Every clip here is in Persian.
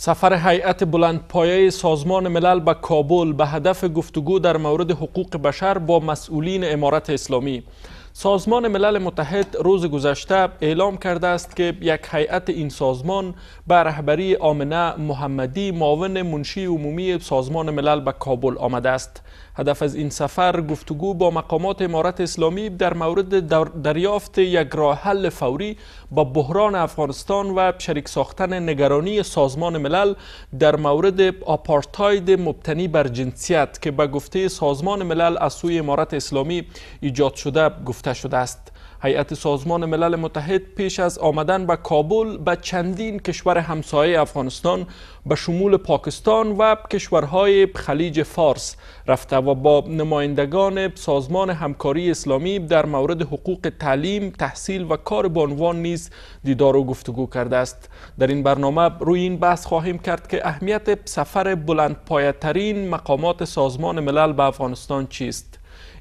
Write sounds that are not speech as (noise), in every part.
سفر هیئت بلندپایه سازمان ملل به کابل به هدف گفتگو در مورد حقوق بشر با مسئولین امارت اسلامی. سازمان ملل متحد روز گذشته اعلام کرده است که یک هیئت این سازمان به رهبری آمنه محمدی معاون منشی عمومی سازمان ملل به کابل آمده است. هدف از این سفر گفتگو با مقامات امارت اسلامی در مورد دریافت یک راه حل فوری با بحران افغانستان و شریک ساختن نگرانی سازمان ملل در مورد آپارتاید مبتنی بر جنسیت که به گفته سازمان ملل از سوی امارت اسلامی ایجاد شده گفته شده است. هیئت سازمان ملل متحد پیش از آمدن به کابل به چندین کشور همسایه افغانستان به شمول پاکستان و کشورهای خلیج فارس رفته و با نمایندگان سازمان همکاری اسلامی در مورد حقوق تعلیم، تحصیل و کار به عنوان نیز دیدار و گفتگو کرده است. در این برنامه روی این بحث خواهیم کرد که اهمیت سفر بلندپایه‌ترین مقامات سازمان ملل به افغانستان چیست؟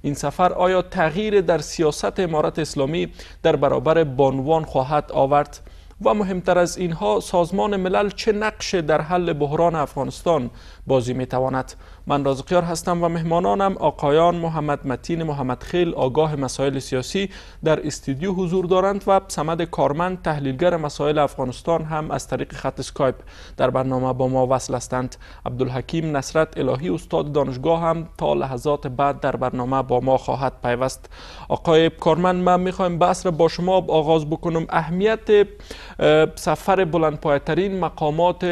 این سفر آیا تغییر در سیاست امارت اسلامی در برابر بانوان خواهد آورد؟ و مهمتر از اینها سازمان ملل چه نقش در حل بحران افغانستان بازی می‌تواند. من رازقیار هستم و مهمانانم آقایان محمد متین محمد خیل آگاه مسائل سیاسی در استودیو حضور دارند و سمد کارمند تحلیلگر مسائل افغانستان هم از طریق خط اسکایپ در برنامه با ما وصل هستند. عبدالحکیم نصرت الهی استاد دانشگاه هم تا لحظات بعد در برنامه با ما خواهد پیوست. آقای کارمند من می‌خوایم بحث را با شما آغاز بکنم. اهمیت سفر بلندپایه‌ترین مقامات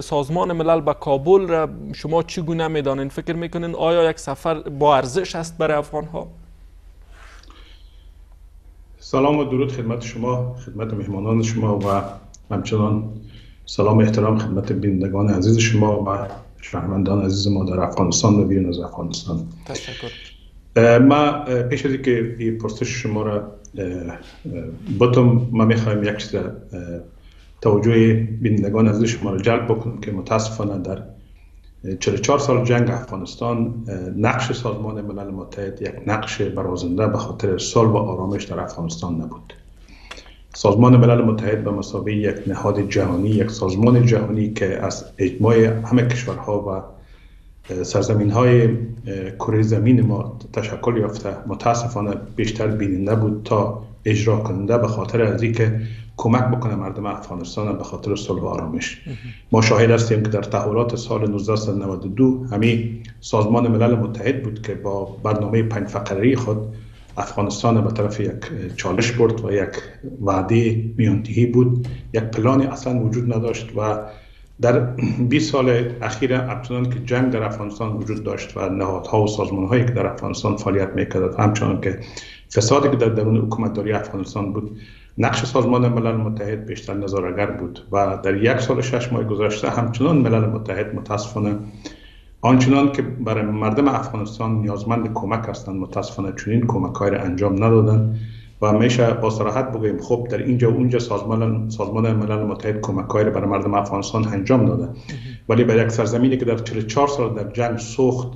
سازمان ملل به کابل را شما چگونه می‌دانید فکر می‌کنین آیا یک سفر با ارزش است برای افغان ها سلام و درود خدمت شما خدمت مهمانان شما و همچنان سلام و احترام خدمت بینندگان عزیز شما و شهروندان عزیز ما در افغانستان و بیرون از افغانستان. تشکر. ما پیش از اینکه این پرسش شما را بتم ما می‌خوایم یک چیز توجه بینندگان عزیز شما را جلب بکنم که متاسفانه در 44 سال جنگ افغانستان نقش سازمان ملل متحد یک نقش برازنده به خاطر صلح و آرامش در افغانستان نبود. سازمان ملل متحد به مسابقه یک نهاد جهانی یک سازمان جهانی که از اجماع همه کشورها و سرزمین های کره زمین ما تشکل یافته. متاسفانه بیشتر بیننده بود تا اجرا کننده به خاطر از اینکه کمک بکنه مردم افغانستان به خاطر صلح و آرامش. ما شاهد هستیم که در تحولات سال 1992 همین سازمان ملل متحد بود که با برنامه پنج فقره خود افغانستان به طرف یک چالش برد و یک وعده میانتهی بود. یک پلان اصلا وجود نداشت و در 20 سال اخیر همچنان که جنگ در افغانستان وجود داشت و نهادها و سازمان هایی که در افغانستان فعالیت می‌کردند همچنان که فسادی که در درون حکومتداری افغانستان بود نقش سازمان ملل متحد بیشتر نظارگر بود و در یک سال شش ماه گذشته همچنان ملل متحد متاسفانه آنچنان که برای مردم افغانستان نیازمند کمک هستند متاسفانه چنین کمک های انجام ندادن و میشه با صراحت بگویم خب در اینجا و اونجا سازمان سازمان ملل متحد کمک های برای مردم افغانستان انجام داده ولی به یک سرزمینی که در 44 سال در جنگ سوخت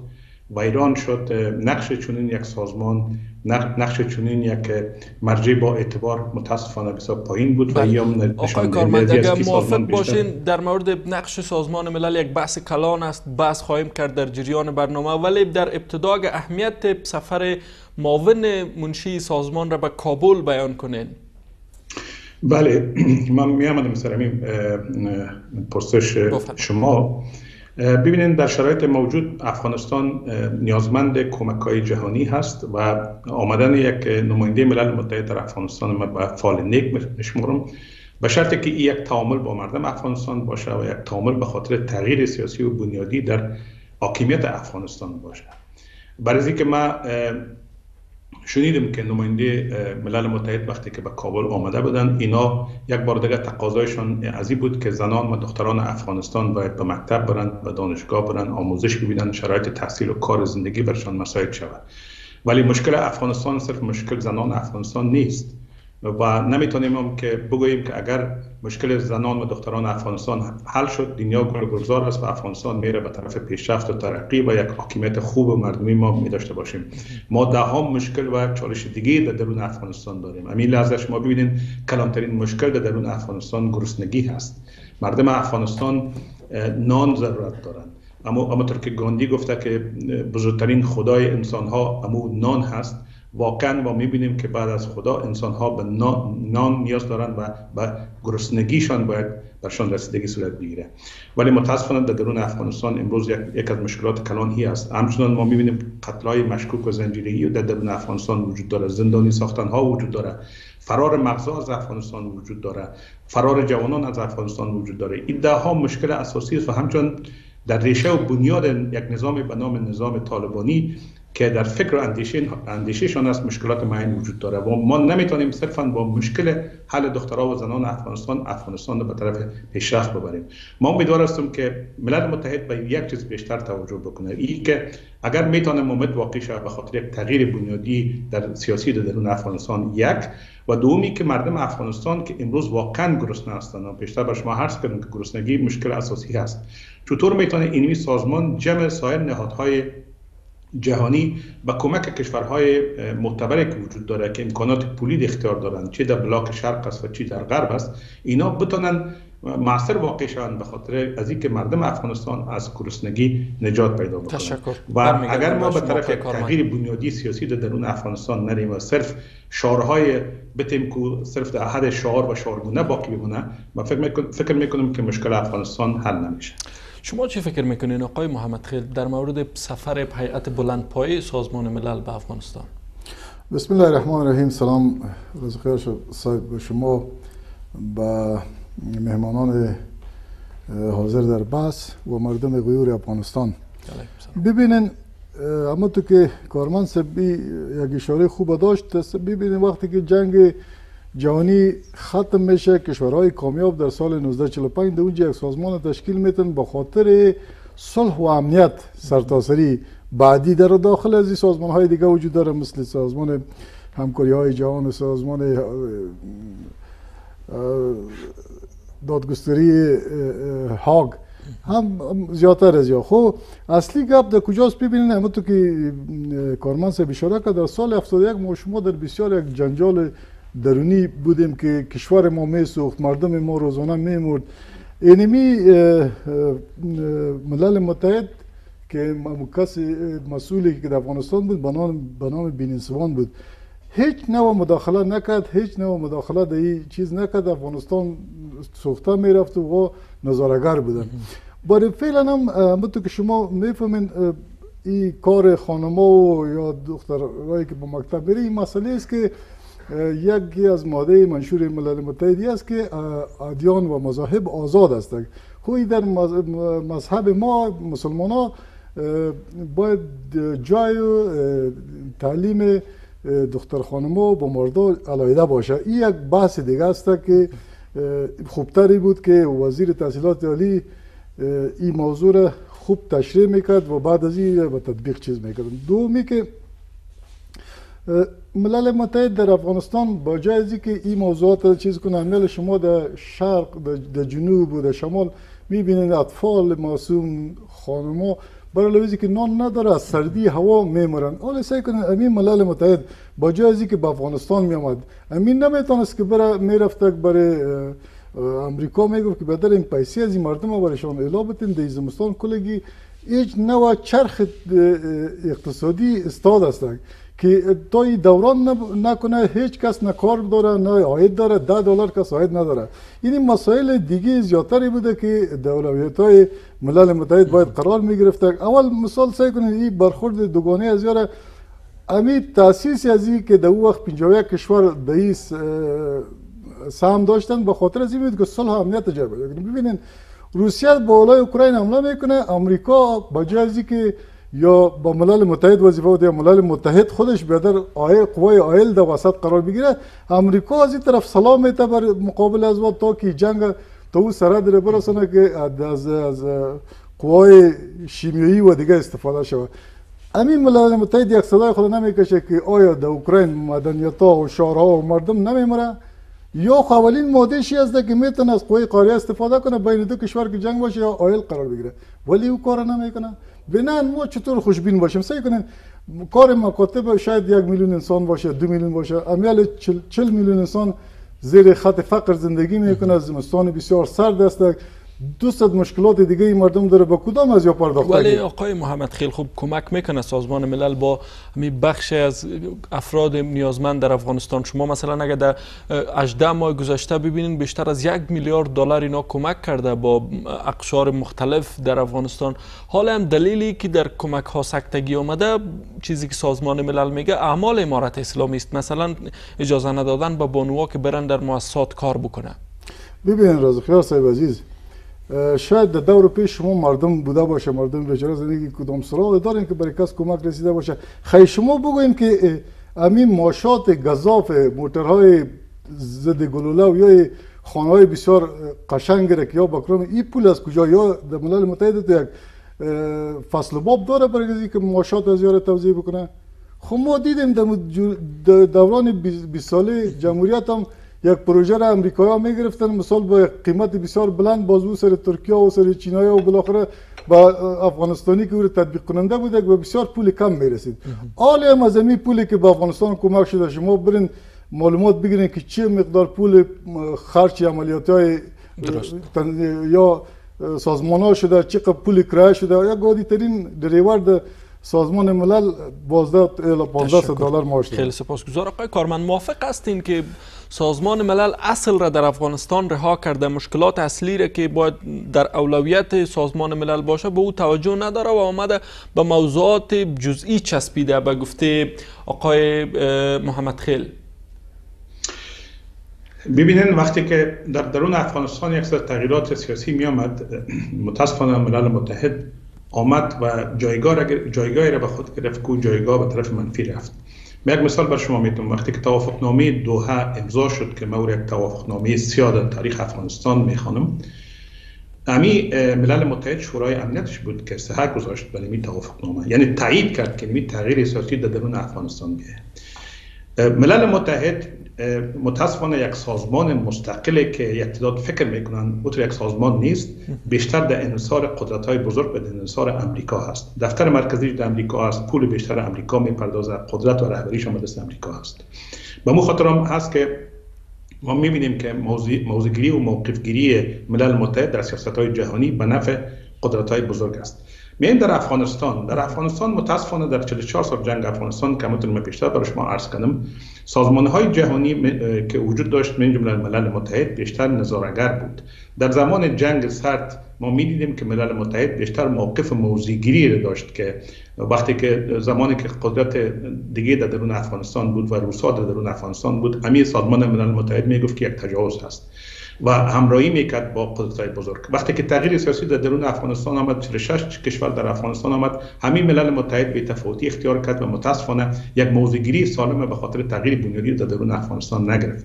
و ایران شد نقش چنین یک سازمان نقش چنین یک مرجع با اعتبار متاسفانه بسیار پایین بود و ایام بله. آقای کارمند اگر موافق باشین در مورد نقش سازمان ملل یک بحث کلان است بحث خواهیم کرد در جریان برنامه ولی در ابتدا اهمیت سفر معاون منشی سازمان را به کابل بیان کنین. بله من می آمدم سر همین پرسش شما. ببینید در شرایط موجود افغانستان نیازمند کمک های جهانی هست و آمدن یک نماینده ملل متحد در افغانستان ما به فال نیک میشمرم به شرطی که این یک تعامل با مردم افغانستان باشه و یک تعامل به خاطر تغییر سیاسی و بنیادی در حاکمیت افغانستان باشه. برای که ما شنیدیم که نماینده ملل متحد وقتی که به کابل آمده بودن اینا یک بار دیگه تقاضایشان از بود که زنان و دختران افغانستان باید به مکتب برن به دانشگاه برن آموزش ببینن شرایط تحصیل و کار زندگی برشان مساعد شود. ولی مشکل افغانستان صرف مشکل زنان افغانستان نیست. و نمی‌تونیم که بگوییم که اگر مشکل زنان و دختران افغانستان حل شد دنیا گلگرزار است و افغانستان میره به طرف پیشرفت و ترقی و یک حاکمیت خوب و مردمی ما می داشته باشیم. ما ده مشکل و چالش دیگه در درون افغانستان داریم. همین لحظه شما ببینید کلانترین مشکل در درون افغانستان گرسنگی هست. مردم افغانستان نان ضرورت دارند. اما اما که گاندی گفته که بزرگترین خدای انسان ها امو نان هست. واقعا ما می‌بینیم که بعد از خدا انسان ها به نان نیاز دارند و به گرسنگیشان باید برشان رسیدگی صورت بگیره. ولی متاسفانه در درون افغانستان امروز یک, یک از مشکلات کلان هی است. همچنان ما می‌بینیم قتلای مشکوک و زنجیره‌ای در درون افغانستان وجود داره. زندانی ساختن ها وجود داره. فرار مغزا از افغانستان وجود داره. فرار جوانان از افغانستان وجود داره. این ده ها مشکل اساسی است و همچنان در ریشه و بنیاد یک نظام به نام نظام طالبانی که در فکر و اندیشه اندیشهشان است مشکلات معین وجود داره. و ما نمی‌تونیم صرفا با مشکل حل دخترها و زنان افغانستان افغانستان رو به طرف پیشرفت ببریم. ما امیدوار هستیم که ملل متحد به یک چیز بیشتر توجه بکنه. ای که اگر می‌تونه مومد واقع شود به خاطر یک تغییر بنیادی در سیاسی در درون افغانستان یک و دومی که مردم افغانستان که امروز واقعا گرسنه هستند و بیشتر به شما عرض کردم که گرسنگی مشکل اساسی هست. چطور می‌تونه اینوی سازمان جمع سایر نهادهای جهانی به کمک کشورهای معتبری که وجود داره که امکانات پولی اختیار دارند چه در بلاک شرق است و چه در غرب است اینا بتونن معصر واقع شوند به خاطر از اینکه مردم افغانستان از گرسنگی نجات پیدا بکنند تشکر. و اگر ما به طرف تغییر بنیادی سیاسی در درون افغانستان نریم و صرف شعارهای بتیم که صرف در احد شعار و شعارگونه باقی بمونه من فکر می‌کنم که مشکل افغانستان حل نمیشه. شما چی فکر می‌کنین؟ آقای محمد خیل در مورد سفر هیئت بلندپایه سازمان ملل به افغانستان. بسم الله الرحمن الرحیم. سلام. روز خیر صاحب به شما با مهمانان حاضر در بحث و مردم غیور افغانستان. ببینین اما تو که کارمند سبی یک اشاره خوب داشت ببینین وقتی که جنگ جهانی ختم میشه کشورهای کامیاب در سال 1945 در اونجا یک سازمان تشکیل میتن با خاطر صلح و امنیت سرتاسری بعدی در داخل از این سازمان های دیگه وجود داره مثل سازمان همکاری های جهان سازمان دادگستری هاگ هم زیادتر از یا. خب اصلی گپ در کجاست؟ ببینید همون تو که کارمند سے اشاره در سال 71 ما شما در بسیار یک جنجال درونی بودیم که کشور ما می مردم ما روزانه می مرد اینمی ملل متحد که کس مسئولی که در افغانستان بود به نام بینینسوان بود. هیچ نوع مداخله نکرد هیچ نوع مداخله در این چیز نکرد. افغانستان سوخته می‌رفت و نظارگر بودن. برای فعلا هم تو که شما می‌فهمین این کار خانما و یا دخترهایی که به مکتب میره این مسئله است که یکی از ماده منشور ملل متحدی است که ادیان و مذاهب آزاد هستند خوی در مذهب ما مسلمان ها باید جای تعلیم دختر خانمو با مردا علایده باشه. این یک بحث دیگه است که خوبتری بود که وزیر تحصیلات عالی این موضوع را خوب تشریح می‌کرد و بعد از این به تطبیق چیز می‌کرد. دومی که ملل متحد در افغانستان با جای که این موضوعات چیز کنه مل شما در شرق در جنوب و در شمال می‌بینید اطفال معصوم خانما برای لویزی که نان نداره از سردی هوا میمرن. حالا سعی کنید امین ملل متحد با جای که به افغانستان میامد امین نمی‌تونست که برای می‌رفت برای امریکا می‌گفت که بدر این پیسی از این مردم برایشان اعلا بتین در زمستان کلگی. هیچ نوع چرخ اقتصادی استاد هستند که تا این دوران نکنه هیچ کس نه کار داره نه آید داره ده دلار کس آید نداره. این مسائل دیگه زیادتری بوده که دولت های ملل متحد باید قرار می گرفته اول مثال سعی کنید این برخورد دوگانه از یاره. امی تاسیس از این که در وقت 51 کشور در سهم داشتن به خاطر از این بود که صلح امنیت جای ببینید روسیه بالای اوکراین حمله می‌کنه امریکا با جای که یا با ملل متحد وظیفه بوده یا ملل متحد خودش بیادر آیل قوای آیل در وسط قرار بگیره. امریکا از این طرف سلام میته بر مقابل از تا که جنگ تا او سرد رو برسانه که از, از قوای شیمیایی و دیگه استفاده شود. امین ملل متحد یک صدای خود نمیکشه که آیا در اوکراین مدنیت ها و شهرها و مردم نمیمره؟ یا اولین مادهشی است که میتونه از قوی قاره استفاده کنه بین دو کشور که جنگ باشه یا آیل قرار بگیره. ولی او کار نمیکنه بنان ما چطور خوشبین باشیم؟ سعی کنین کار مکاتب شاید یک میلیون انسان باشه دو میلیون باشه امیال چل, چل میلیون انسان زیر خط فقر زندگی می‌کنه زمستان بسیار سرد است. دوست مشکلات دیگه این مردم داره با کدام از یا پرداخته ولی آقای محمد خیل خوب کمک می‌کنه سازمان ملل با می بخش از افراد نیازمند در افغانستان. شما مثلا اگر در 18 ماه گذشته ببینید بیشتر از یک میلیارد دلار اینا کمک کرده با اقشار مختلف در افغانستان. حالا هم دلیلی که در کمک ها سکتگی آمده چیزی که سازمان ملل میگه اعمال امارت اسلامی است مثلا اجازه ندادن به بانوها که برن در مؤسسات کار بکنه ببینید رازخیار صاحب عزیز شاید در دور پیش شما مردم بوده باشه مردم بیچاره زندگی کدام سراغ دارین که برای کس کمک رسیده باشه. خیلی شما بگوین که امین ماشات گذاف موترهای ضد گلوله و یا خانه های بسیار قشنگ رک یا بکرام این پول از کجا؟ یا در ملل متحد تو یک فصل باب داره برای که ماشات از یار توضیح بکنه؟ خب ما دیدیم در دوران 20 ساله جمهوریت هم یک پروژه را امریکایی می گرفتن مثال با قیمت بسیار بلند بازو سر ترکیه و سر چینای و بالاخره با افغانستانی که او تطبیق کننده بوده و بسیار پول کم می رسید حال هم از پولی که به افغانستان کمک شده شما برین معلومات بگیرین که چه مقدار پول خرچ عملیات های یا سازمان ها شده چه پول کرایه شده. یا گادی ترین دریور سازمان ملل 12 الی 15 دلار معاش خیلی سپاسگزار. آقای کارمند موافق هستین که سازمان ملل اصل را در افغانستان رها کرده؟ مشکلات اصلی را که باید در اولویت سازمان ملل باشه به او توجه نداره و آمده به موضوعات جزئی چسبیده به گفته آقای محمد خیل. ببینین وقتی که در درون افغانستان یک سر تغییرات سیاسی می آمد متاسفانه ملل متحد آمد و جایگاه را جایگاهی را به خود گرفت که جایگاه به طرف منفی رفت. یک مثال بر شما می‌تونم وقتی که توافقنامه دوحه امضا شد که مور یک توافقنامه سیاه در تاریخ افغانستان می‌خوانم امی ملل متحد شورای امنیتش بود که صحت گذاشت برای می توافقنامه. یعنی تایید کرد که می تغییر سیاسی در درون افغانستان بیه ملل متحد متاسفانه یک سازمان مستقله که یک تعداد فکر می‌کنن او یک سازمان نیست بیشتر در انحصار قدرت های بزرگ به انحصار امریکا هست. دفتر مرکزی در امریکا هست پول بیشتر امریکا می‌پردازه قدرت و رهبریش هم دست امریکا هست. به مو خاطر هم هست که ما می‌بینیم که موضوعگیری و موقفگیری ملل متحد در سیاست های جهانی به نفع قدرت های بزرگ است. میایم در افغانستان در افغانستان متاسفانه در 44 سال جنگ افغانستان که من بیشتر برای شما عرض کردم سازمان های جهانی که وجود داشت من جمله ملل متحد بیشتر نظارگر بود. در زمان جنگ سرد ما می‌دیدیم که ملل متحد بیشتر موقف موضعگیری داشت که وقتی که زمانی که قدرت دیگه در درون افغانستان بود و روسا در درون افغانستان بود امی سازمان ملل متحد می‌گفت که یک تجاوز هست. و همراهی می‌کرد با قدرت بزرگ. وقتی که تغییر سیاسی در درون افغانستان آمد 46 کشور در افغانستان آمد همین ملل متحد به تفاوتی اختیار کرد و متاسفانه یک موضوعگیری سالم به خاطر تغییر بنیادی در درون افغانستان نگرفت.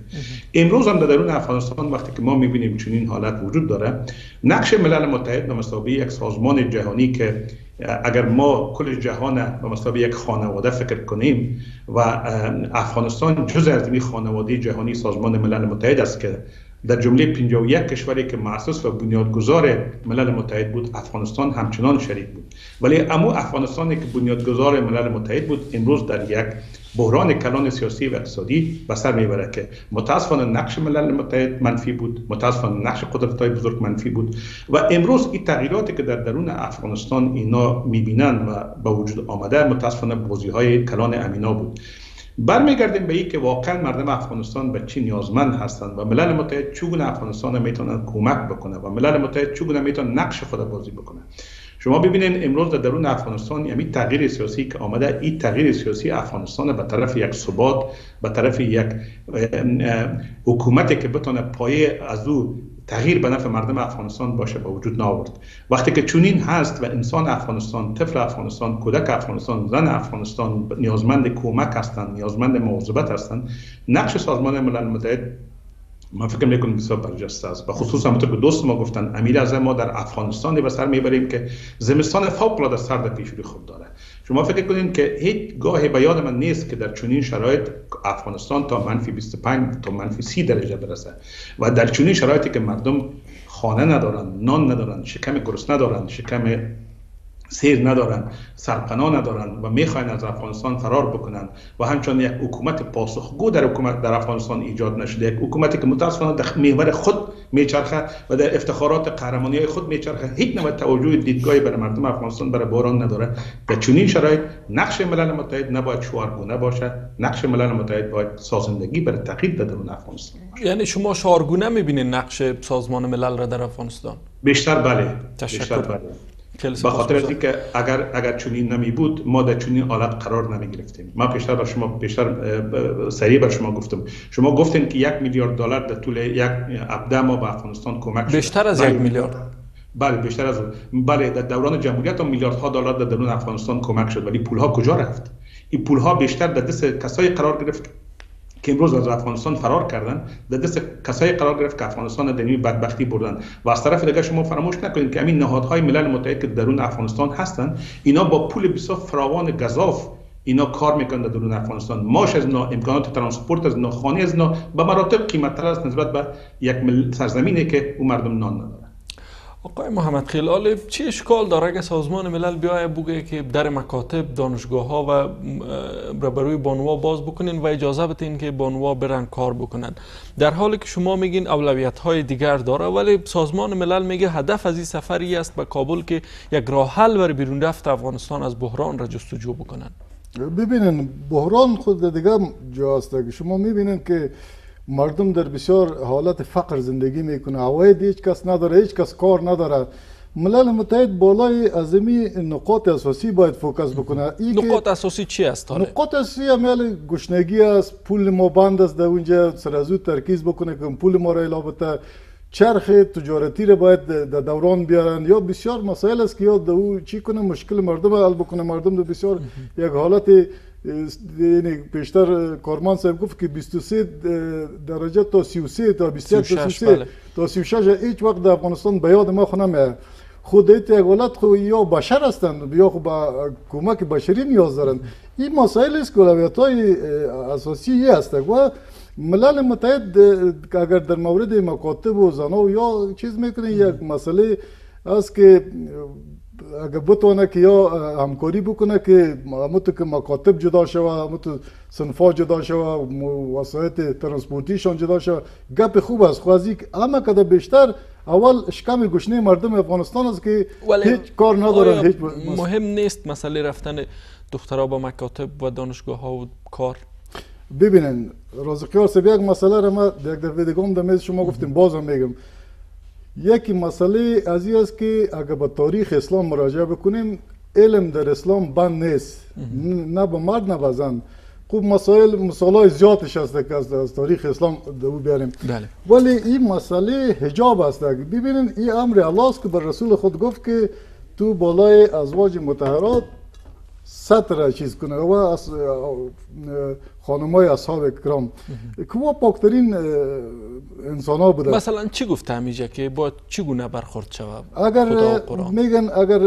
امروز هم در درون افغانستان وقتی که ما می‌بینیم چنین حالت وجود داره نقش ملل متحد به مسابقه یک سازمان جهانی که اگر ما کل جهان به مسابقه یک خانواده فکر کنیم و افغانستان جز از این خانواده جهانی سازمان ملل متحد است که در جمله 51 کشوری که مؤسس و بنیادگذار ملل متحد بود افغانستان همچنان شریک بود. ولی اما افغانستانی که بنیادگذار ملل متحد بود امروز در یک بحران کلان سیاسی و اقتصادی به سر می‌بره که متاسفانه نقش ملل متحد منفی بود متاسفانه نقش قدرت های بزرگ منفی بود و امروز این تغییراتی که در درون افغانستان اینا می‌بینن و به وجود آمده متاسفانه بازی های کلان امینا بود. برمیگردیم به این که واقعا مردم افغانستان به چی نیازمند هستند و ملل متحد چگونه افغانستان می‌تونن کمک بکنه و ملل متحد چگونه می‌تونه نقش خود بازی بکنه شما ببینید امروز در درون افغانستان یعنی تغییر سیاسی که آمده این تغییر سیاسی افغانستان به طرف یک ثبات به طرف یک حکومتی که بتونه پایه از او تغییر به نفع مردم افغانستان باشه با وجود نآورد. وقتی که چنین هست و انسان افغانستان طفل افغانستان کودک افغانستان زن افغانستان نیازمند کمک هستند نیازمند مواظبت هستند نقش سازمان ملل متحد من فکر می‌کنم بسیار برجسته است. و خصوصا همونطور که دوست ما گفتن امیر از ما در افغانستان به سر می‌بریم که زمستان فوق العاده سرد پیش خود داره. شما فکر کنید که هیچ گاهی به یاد من نیست که در چنین شرایط افغانستان تا منفی 25 تا منفی 30 درجه برسه. و در چنین شرایطی که مردم خانه ندارن نان ندارن شکم گرسنه ندارن شکم سیر ندارن سرپناه ندارن و می‌خواین از افغانستان فرار بکنن و همچنان یک حکومت پاسخگو در حکومت در افغانستان ایجاد نشده یک حکومتی که متاسفانه در محور خود میچرخه و در افتخارات قهرمانی های خود میچرخه. هیچ نوع توجه دیدگاهی برای مردم افغانستان برای بحران نداره. در چنین شرایط نقش ملل متحد نباید شعارگونه باشه نقش ملل متحد باید سازندگی برای تغییر در درون افغانستان. باشه یعنی شما شعارگونه می‌بینید نقش سازمان ملل را در افغانستان؟ بیشتر بله تشکر. بیشتر بله. به خاطر. از اینکه اگر اگر چنین نمی بود ما در چنین حالت قرار نمی گرفتیم ما پیشتر بر شما ب- سریع بر شما گفتم شما گفتین که یک میلیارد دلار در طول یک 17 ماه به افغانستان کمک شده بیشتر از بله. یک میلیارد. بله بیشتر از. بله در دوران جمهوریت هم میلیاردها دلار در درون افغانستان کمک شد ولی پول ها کجا رفت این پول ها بیشتر در دست کسایی قرار گرفت که امروز از افغانستان فرار کردن در دست کسایی قرار گرفت که افغانستان در این بدبختی بردن. و از طرف دیگه شما فراموش نکنید که همین نهادهای ملل متحد که درون افغانستان هستند اینا با پول بسیار فراوان گذاف اینا کار می‌کنن در درون افغانستان. ماش از اینا امکانات ترانسپورت از اینا خانه از اینا به مراتب قیمتتر است نسبت به یک سرزمینی که او مردم نان آقای محمد خیلالی چی اشکال داره؟ اگه سازمان ملل بیای بگه که در مکاتب دانشگاه ها و روبروی بانوا باز بکنین و اجازه بدین که بانوا برن کار بکنن. در حالی که شما میگین اولویت های دیگر داره ولی سازمان ملل میگه هدف از این سفری است به کابل که یک راه حل برای بیرون رفت افغانستان از بحران را جستجو بکنن. ببینن بحران خود دیگه جاست که شما می‌بینن که مردم در بسیار حالت فقر زندگی می‌کنه. عواید هیچ کس نداره هیچ کس کار نداره. ملل متحد بالای ازمی نقاط اساسی باید فوکس بکنه. نقاط اساسی چی است نقاط اساسی عمل گشنگی است پول ما بند است در اونجا سر از او ترکیز بکنه که پول ما را الابته چرخ تجارتی را باید در دوران بیارن. یا بسیار مسائل است که یا او چی کنه؟ مشکل مردم حل بکنه. مردم در بسیار یک حالت یعنی بیشتر کارمان صاحب گفت که 23 درجه تا 33 تا 21 تا 36 33 بله. تا 36 هیچ وقت در افغانستان به یاد ما خو نمیاد خود ایت یک حالت خو یا بشر هستند یا خو با کمک بشری نیاز دارند. این مسائل است که های اساسی هست و ملل متحد اگر در مورد مکاتب و زنا و یا چیز میکنه یک مسئله است که اگر بتونه که یا همکاری بکنه که همونطور که مکاتب جدا شوه همونطور صنفا جدا شوه وسایط ترانسپورتیشان جدا شوه گپ خوب است. خو از اما که در بیشتر اول شکم گشنه مردم افغانستان است که هیچ کار ندارن هیچ مهم نیست مسئله رفتن دخترها به مکاتب و دانشگاه ها و کار؟ ببینن رازقیار یک مسئله را ما یک دفعه دیگه هم در میز شما گفتیم بازم میگم یکی مسئله از این است که اگر به تاریخ اسلام مراجعه بکنیم علم در اسلام بند نیست. ن- نه به مرد نه به زن. خوب مسائل مثال های زیادش هست که از, از تاریخ اسلام در او بیاریم. بله. ولی این مسئله حجاب است. ببینین این امر الله است که بر رسول خود گفت که تو بالای ازواج متحرات ستر چیز کنه. و از خانمای اصحاب کرام که ما پاکترین انسان ها بودن. مثلا چی گفته همیشه که با چگونه برخورد شود؟ اگر میگن اگر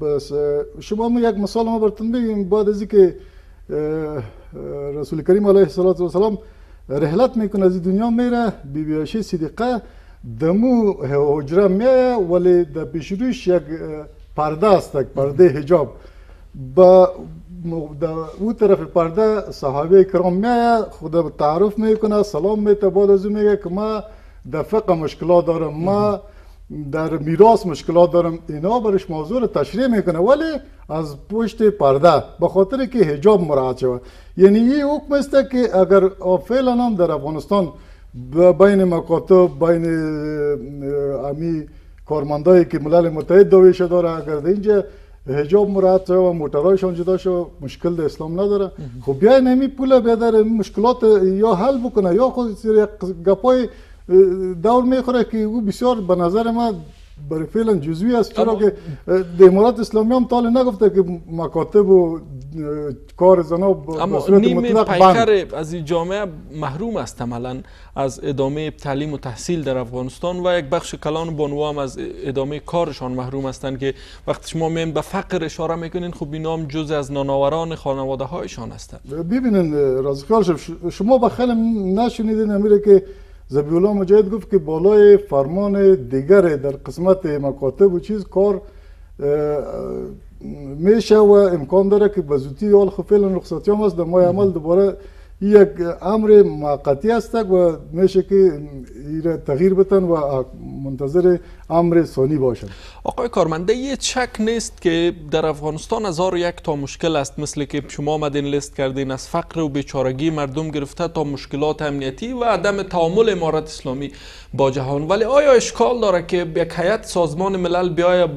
بس شما ما یک مثال ما براتون بگیم بعد از اه، رسول کریم علیه السلام رحلت می‌کنه از دنیا میره بی بی عایشه صدیقه دمو حجره میایه ولی در پیش رویش یک پرده است یک پرده حجاب. با او طرف پرده صحابه کرام میایه خود تعارف می‌کنه سلام میته بعد از میگه که ما در فقه مشکلات دارم ما در میراث مشکلات دارم. اینا برش موضوع رو تشریح می‌کنه ولی از پشت پرده به خاطر که حجاب مراعات یعنی این حکم است که اگر فعلا هم در افغانستان بین مکاتب بین امی کارمندایی که ملل متحد دویشه داره اگر در اینجا حجاب شود و موترایشان جدا شود مشکل در اسلام نداره. خب بیا نمی پول بیا در این مشکلات یا حل بکنه یا خود گپای دور میخوره که او بسیار به نظر ما برای فعلا جزوی است. چرا که در امارات اسلامی هم تاله نگفته که مکاتب و کار زنا به اما صورت نیم پیکر از این جامعه محروم است عملا از ادامه تعلیم و تحصیل در افغانستان و یک بخش کلان بانوا هم از ادامه کارشان محروم هستند که وقتی شما میین به فقر اشاره می‌کنین خب اینا هم جز از نانآوران خانواده هایشان هستند ببینین رازقال شب شما به خیلی نشنیدین امیره که زبی الله مجاهد گفت که بالای فرمان دیگر در قسمت مکاتب و چیز کار Meşe ve imkan dere ki bezuti yol xıfelin ruhsatı olmaz da may amel dubara یک امر موقتی است و میشه که ایره تغییر بتن و منتظر امر ثانی باشن آقای کارمنده یه چک نیست که در افغانستان هزار یک تا مشکل است مثل که شما آمدین لیست کردین از فقر و بیچارگی مردم گرفته تا مشکلات امنیتی و عدم تعامل امارت اسلامی با جهان. ولی آیا اشکال داره که یک هیئت سازمان ملل بیای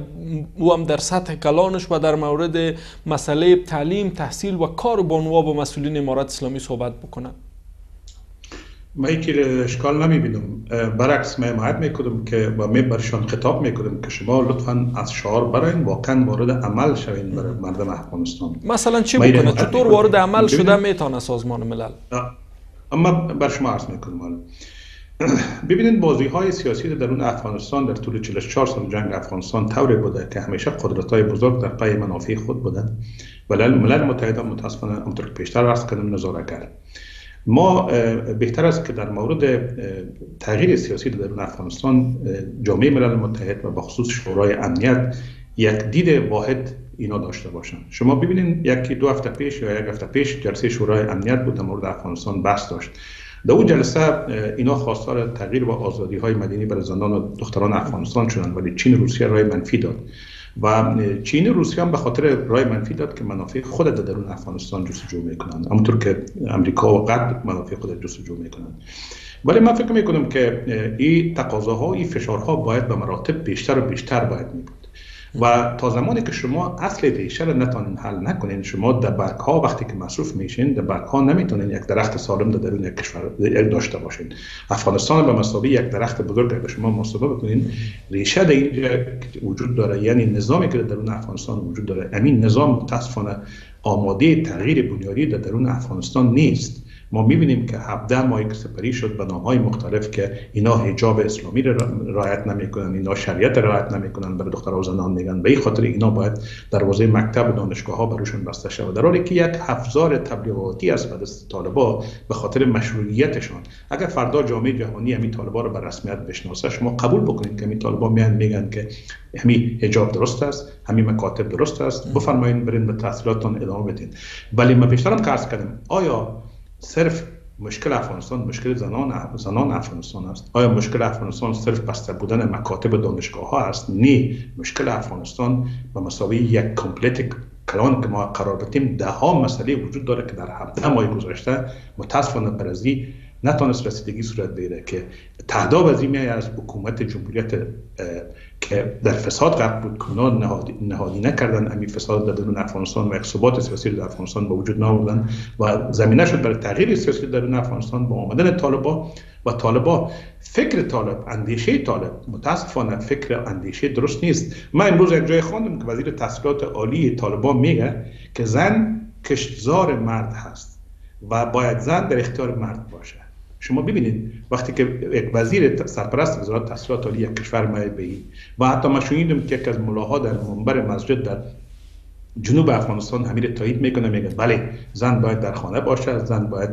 او هم در سطح کلانش و در مورد مسئله تعلیم تحصیل و کار بانوا با مسئولین امارت اسلامی صحبت بکنه ما که اشکال نمی‌بینم. برعکس ما حمایت می‌کنم که و می برشان خطاب می‌کنم که شما لطفا از شعار براین واقعا وارد عمل شوین برای مردم افغانستان. مثلا چی بکنه؟ چطور وارد عمل شده می‌تونه سازمان ملل؟ اما بر شما عرض می‌کنم. ببینید بازی های سیاسی در درون افغانستان در طول 44 سال جنگ افغانستان طوری بوده که همیشه قدرت های بزرگ در پای منافع خود بودن ولی ملل متحد متاسفانه همونطور که پیشتر عرض کردم نظاره کرد. ما بهتر است که در مورد تغییر سیاسی در درون افغانستان جامعه ملل متحد و بخصوص شورای امنیت یک دید واحد اینا داشته باشن. شما ببینید یکی دو هفته پیش یا یک هفته پیش جلسه شورای امنیت بود در مورد افغانستان بحث داشت. در اون جلسه اینا خواستار تغییر و آزادی های مدنی برای زندان و دختران افغانستان شدند ولی چین روسیه رای منفی داد. و چین روسیه هم به خاطر رای منفی داد که منافع خود در درون افغانستان جستجو می‌کنند. همونطور که امریکا و غرب منافع خود جستجو می‌کنند. ولی من فکر می‌کنم که این تقاضاها این فشارها باید به مراتب بیشتر و بیشتر باید می بود و تا زمانی که شما اصل ریشه رو نتونین حل نکنین شما در برگ ها وقتی که مصروف میشین در برگ ها نمی‌تونین یک درخت سالم در درون یک کشور داشته باشین. افغانستان به مسابقه یک درخت بزرگ اگر شما مسابقه بکنین. ریشه در اینجا وجود داره یعنی نظامی که در درون افغانستان وجود داره. امین نظام متاسفانه آماده تغییر بنیادی در درون افغانستان نیست. ما می‌بینیم که 17 ماهی که سپری شد به های مختلف که اینا حجاب اسلامی را رعایت نمی‌کنن اینا شریعت رعایت نمی‌کنن برای دخترها و زنان میگن. به این خاطر اینا باید دروازه مکتب و دانشگاه ها براشون بسته شود. در حالی که یک افزار تبلیغاتی است به دست طالبا به خاطر مشروعیتشان. اگر فردا جامعه جهانی همین طالبا رو به رسمیت بشناسه شما قبول بکنید که همین طالبا میان میگن که همین حجاب درست است همین مکاتب درست است. بفرمایید برین به تحصیلاتتان ادامه بدین. ولی ما بیشترم کارس کردیم آیا صرف مشکل افغانستان مشکل زنان زنان افغانستان است. آیا مشکل افغانستان صرف بسته بودن مکاتب دانشگاه ها است؟ نه مشکل افغانستان به مسابقه یک کمپلیت کلان که ما قرار بدیم ده ها مسئله وجود داره که در 17 ماه گذشته متاسفانه برزی نتونست رسیدگی صورت بگیره که تعداد از این از حکومت جمهوریت که در فساد غرق بود. کنا نهادی, نکردن. امی فساد در درون افغانستان و ثبات سیاسی در افغانستان به وجود نآوردن و زمینه شد برای تغییر سیاسی در درون افغانستان با آمدن طالبا و طالبا فکر طالب اندیشه طالب. متاسفانه فکر اندیشه درست نیست. من امروز یک جای خواندم که وزیر تحصیلات عالی طالبا میگه که زن کشتزار مرد هست و باید زن در اختیار مرد باشه. شما ببینید وقتی که یک وزیر سرپرست وزارت تحصیلات عالی یک کشور ما به و حتی ما شنیدم که یک از ملاها در منبر مسجد در جنوب افغانستان همین تایید می‌کنه میگه بله زن باید در خانه باشه زن باید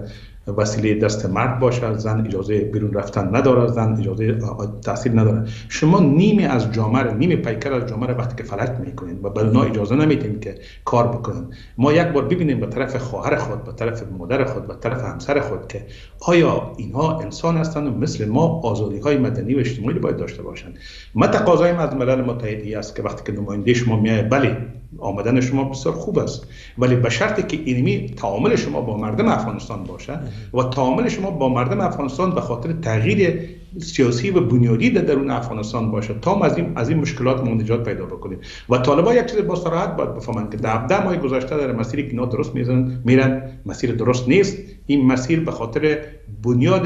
وسیله دست مرد باشد زن اجازه بیرون رفتن نداره زن اجازه تحصیل نداره شما نیمی از جامعه نیمی پیکر از جامعه وقتی که فلج می‌کنین و به اجازه نمیدین که کار بکنن. ما یک بار ببینیم به طرف خواهر خود به طرف مادر خود به طرف همسر خود که آیا اینها انسان هستند و مثل ما آزادی های مدنی و اجتماعی باید داشته باشند. ما تقاضای از ملل متحدی است که وقتی که نماینده شما میاد بله آمدن شما بسیار خوب است. ولی به شرطی که اینمی تعامل شما با مردم افغانستان باشه و تعامل شما با مردم افغانستان به خاطر تغییر سیاسی و بنیادی در درون افغانستان باشه تا از این از این مشکلات ما نجات پیدا بکنیم. و طالبا یک چیز با صراحت باید بفهمند که در 17 ماه گذشته در مسیری که اینا درست می‌زنن میرن مسیر درست نیست. این مسیر به خاطر بنیاد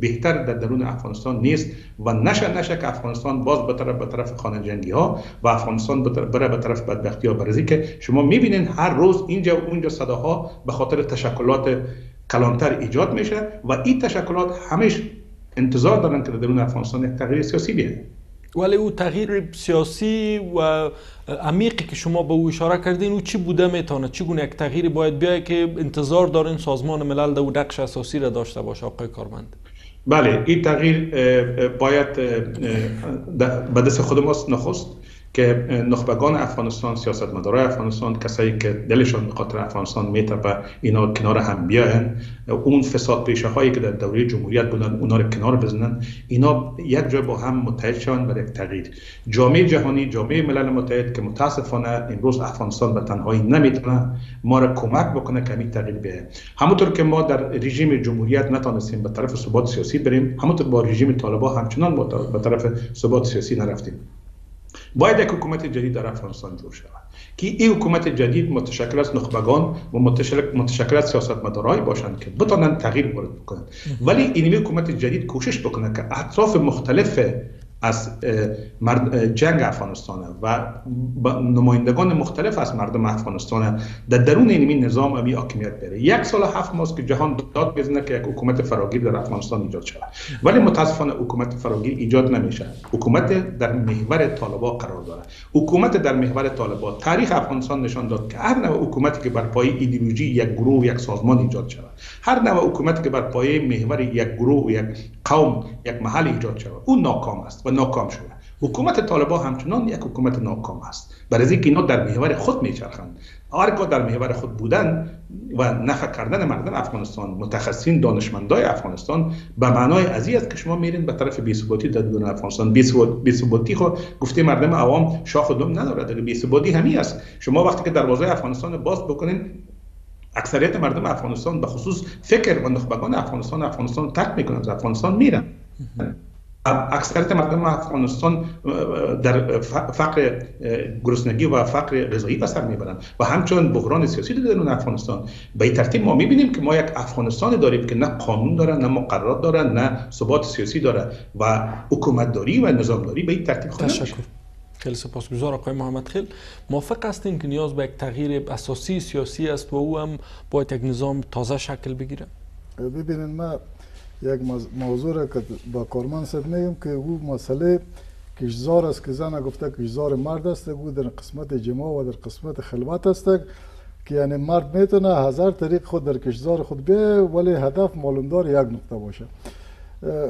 بهتر در درون افغانستان نیست و نشه نشه که افغانستان باز به طرف به طرف خانه جنگی ها و افغانستان بره به طرف بدبختی ها. برزی که شما می‌بینین هر روز اینجا و اونجا صداها به خاطر تشکلات کلانتر ایجاد میشه و این تشکلات همش انتظار دارن که در درون افغانستان یک تغییر سیاسی بیاید ولی او تغییر سیاسی و عمیقی که شما به او اشاره کردین او چی بوده می‌تونه؟ چگونه یک تغییری باید بیاید که انتظار دارین سازمان ملل در او نقش اساسی را داشته باشه آقای کارمند؟ بله این تغییر باید به دست خود ماست نخست. که نخبگان افغانستان سیاستمدارای افغانستان کسایی که دلشان به خاطر افغانستان میتپه اینا کنار هم بیاین اون فساد پیشه هایی که در دوره جمهوریت بودن اونا رو کنار بزنن اینا یک جای با هم متحد شوند برای تغییر. جامعه جهانی جامعه ملل متحد که متاسفانه امروز افغانستان به تنهایی نمی‌تونه ما را کمک بکنه که همین تغییر بیه همونطور که ما در رژیم جمهوریت نتونستیم به طرف ثبات سیاسی بریم همونطور با رژیم طالبان همچنان به طرف ثبات سیاسی نرفتیم. باید یک حکومت جدید در افغانستان جور شود. که این حکومت جدید متشکل از نخبگان و متشکل از سیاستمدارایی باشند که بتانند تغییر وارد بکنند. ولی این حکومت جدید کوشش بکنه که اطراف مختلف از جنگ افغانستان و نمایندگان مختلف از مردم افغانستان در درون این نظام امی حاکمیت بره. یک سال هفت ماست که جهان داد بزنه که یک حکومت فراگیر در افغانستان ایجاد شود. ولی متاسفانه حکومت فراگیر ایجاد نمیشه. حکومت در محور طالبا قرار داره. حکومت در محور طالبا تاریخ افغانستان نشان داد که هر نوع حکومتی که بر پایه ایدئولوژی یک گروه یک سازمان ایجاد شود هر نوع حکومتی که بر پایه محور یک گروه یک قوم یک محل ایجاد شود اون ناکام است. و ناکام شده حکومت طالبان همچنان یک حکومت ناکام است. برای اینکه اینا در محور خود میچرخند. هرگاه در محور خود بودن و نفع کردن مردم افغانستان متخصصین دانشمندای افغانستان به معنای ازی است که شما میرین به طرف بی‌ثباتی در دون افغانستان. بی‌ثباتی خود گفته مردم عوام شاخ و دم نداره دیگه بی‌ثباتی همین است. شما وقتی که دروازه افغانستان باز بکنین اکثریت مردم افغانستان به خصوص فکر و نخبگان افغانستان افغانستان ترک می‌کنن از افغانستان میرن. اکثریت مردم افغانستان در فقر گرسنگی و فقر غذایی به سر می‌برند و همچنان بحران سیاسی در درون افغانستان. به این ترتیب ما می‌بینیم که ما یک افغانستان داریم که نه قانون داره نه مقررات داره نه ثبات سیاسی داره و حکومت داری و نظامداری به این ترتیب تشکر. خیلی سپاسگزار آقای محمد خیل. موافق هستین که نیاز به یک تغییر اساسی سیاسی است و او هم باید یک نظام تازه شکل بگیره؟ ببینید ما یک موضوع را که با کارمند صاحب میگم که او مسئله کشزار است که زن گفته کشزار مرد است او در قسمت جماع و در قسمت خلوت است که یعنی مرد می‌تونه هزار طریق خود در کشزار خود بیه ولی هدف معلومدار یک نقطه باشه.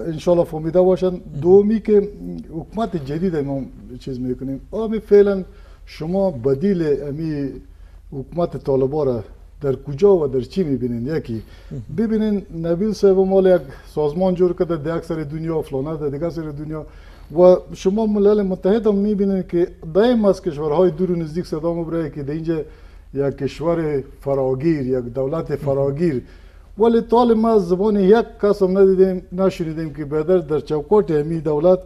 انشالله فهمیده باشن. دومی که حکومت جدید ما چیز می‌کنیم. آمی فعلا شما بدیل امی حکومت طالبا را در کجا و در چی میبینین یکی. ببینین نبیل صاحب مال یک سازمان جور کرده در اکثر دنیا فلانه در دیگه سر دنیا. و شما ملل متحد هم میبینین که دائم از کشورهای دور و نزدیک صدا مبره که در اینجا یک کشور فراگیر یک دولت فراگیر. ولی طال ما زبان یک کس هم ندیدیم نشنیدیم که بدر در چوکات همی دولت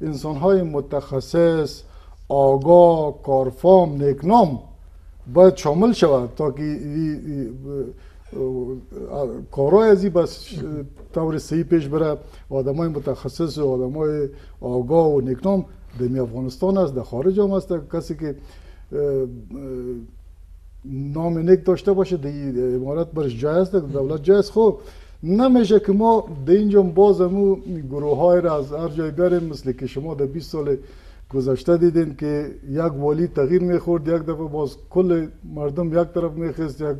انسانهای متخصص آگاه کارفام نیکنام باید شامل شود تا که کارهای ازی بس طور صحیح پیش بره. آدم های متخصص و آدم های آگاه و نیکنام در افغانستان است در خارج هم است. کسی که نام نیک داشته باشه در امارت برش جای است دولت جای است. خب نمیشه که ما در اینجا باز همو گروه های را از هر جای بریم مثل که شما در 20 سال گذشته دیدین که یک والی تغییر میخورد یک دفعه باز کل مردم یک طرف میخست یک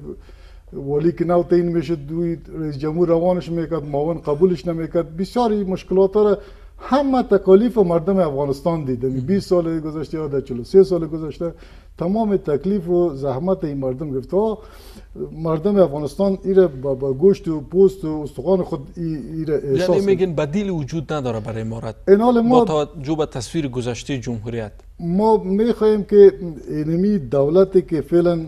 والی که نو تعیین میشد دوی رئیس جمهور روانش میکرد معاون قبولش نمیکرد. بسیاری مشکلات را همه تکالیف مردم افغانستان دیدن. 20 سال گذشته یا در 43 سال گذشته تمام تکلیف و زحمت این مردم گرفته مردم افغانستان ایره با, گوشت و پوست و استخوان خود ایره احساس یعنی میگن بدیل وجود نداره برای امارت ما با توجه به تصویر گذشته جمهوریت. ما می‌خواهیم که اینمی دولتی که فعلا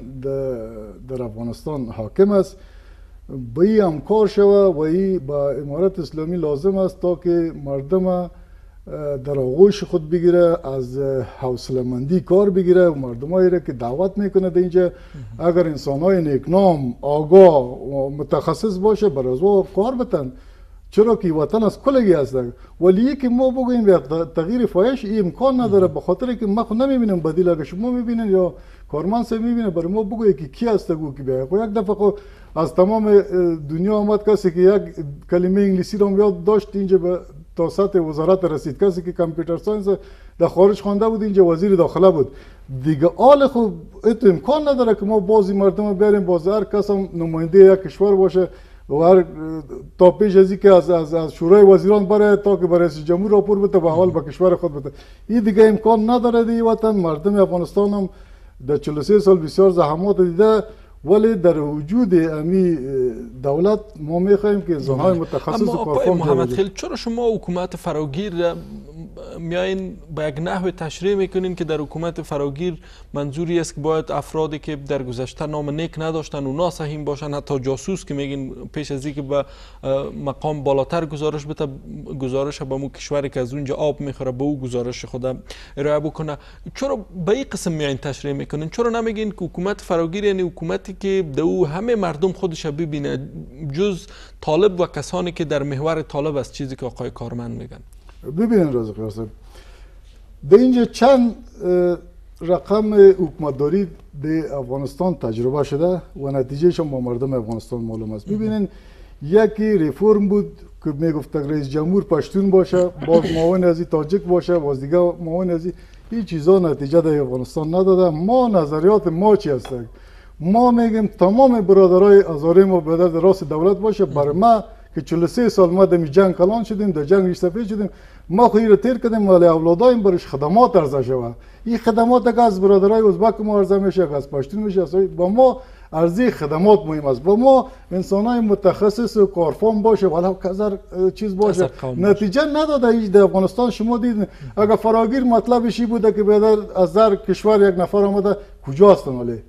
در افغانستان حاکم است به همکار شوه و این با امارت اسلامی لازم است تا که مردم در آغوش خود بگیره از حوصله مندی کار بگیره و مردمایی را که دعوت میکنه در اینجا. اگر انسان های نیکنام آگاه و متخصص باشه بر از کار بتن. چرا که وطن از کلگی هست ولی که ما بگوییم تغییر فایش این امکان نداره. به خاطر که ما خود نمیبینیم بدیل اگر شما میبینین یا کارمند سه میبینه برای ما بگویه که کی هست گو که بیا یک دفعه از تمام دنیا آمد کسی که یک کلمه انگلیسی رو یاد داشت اینجا به تا سطح وزارت رسید کسی که computer science در خارج خوانده بود اینجا وزیر داخله بود دیگه آل خوب امکان نداره که ما بازی مردم بیاریم باز هر کس هم نماینده یک کشور باشه و تا پیش از که از, از, از شورای وزیران برای تا که برای جمهور راپور بده به حال به کشور خود بده این دیگه امکان نداره دی وطن مردم افغانستان هم در 43 سال بسیار زحمات دیده ولی در وجود امی دولت ما می‌خواهیم که زنهای متخصص و کارفرم محمد خیل چرا شما حکومت فراگیر میاین با یک نحو تشریح می‌کنین که در حکومت فراگیر منظوری است که باید افرادی که در گذشته نام نیک نداشتن و ناسهیم باشن. حتی جاسوس که میگین پیش از اینکه به مقام بالاتر گزارش بده گزارش به مو کشوری که از اونجا آب می‌خوره به او گزارش خود ارائه بکنه. چرا به این قسم میاین تشریح می‌کنین؟ چرا نمیگین که حکومت فراگیر یعنی حکومتی که دو همه مردم خودش ببینه جز طالب و کسانی که در محور طالب است چیزی که آقای کارمند میگن؟ ببینید رازق صاحب در اینجا چند رقم حکومتداری در افغانستان تجربه شده و نتیجه با مردم افغانستان معلوم است. ببینید یکی ریفورم بود که می‌گفت رئیس جمهور پشتون باشه باز معاون ازی تاجک باشه باز دیگه معاون ازی این چیزا نتیجه در افغانستان نداده. ما نظریات ما چی هستند ما میگیم تمام برادرای ازاری ما به درد راست دولت باشه بر ما که 43 سال ما در جنگ کلان شدیم در جنگ اشتفی شدیم. ما خو رو تیر کردیم ولی اولادایم برش خدمات ارزا شوه. این خدمات که از برادرای ازبک ما ارزا میشه از پشتون میشه با ما ارزی خدمات مهم است. با ما انسان های متخصص و کارفام باشه ولی کذر چیز باشه. نتیجه نداده. هیچ در افغانستان شما دیدین. اگر فراگیر مطلبشی بوده که بدر از در کشور یک نفر آمده کجاست ولی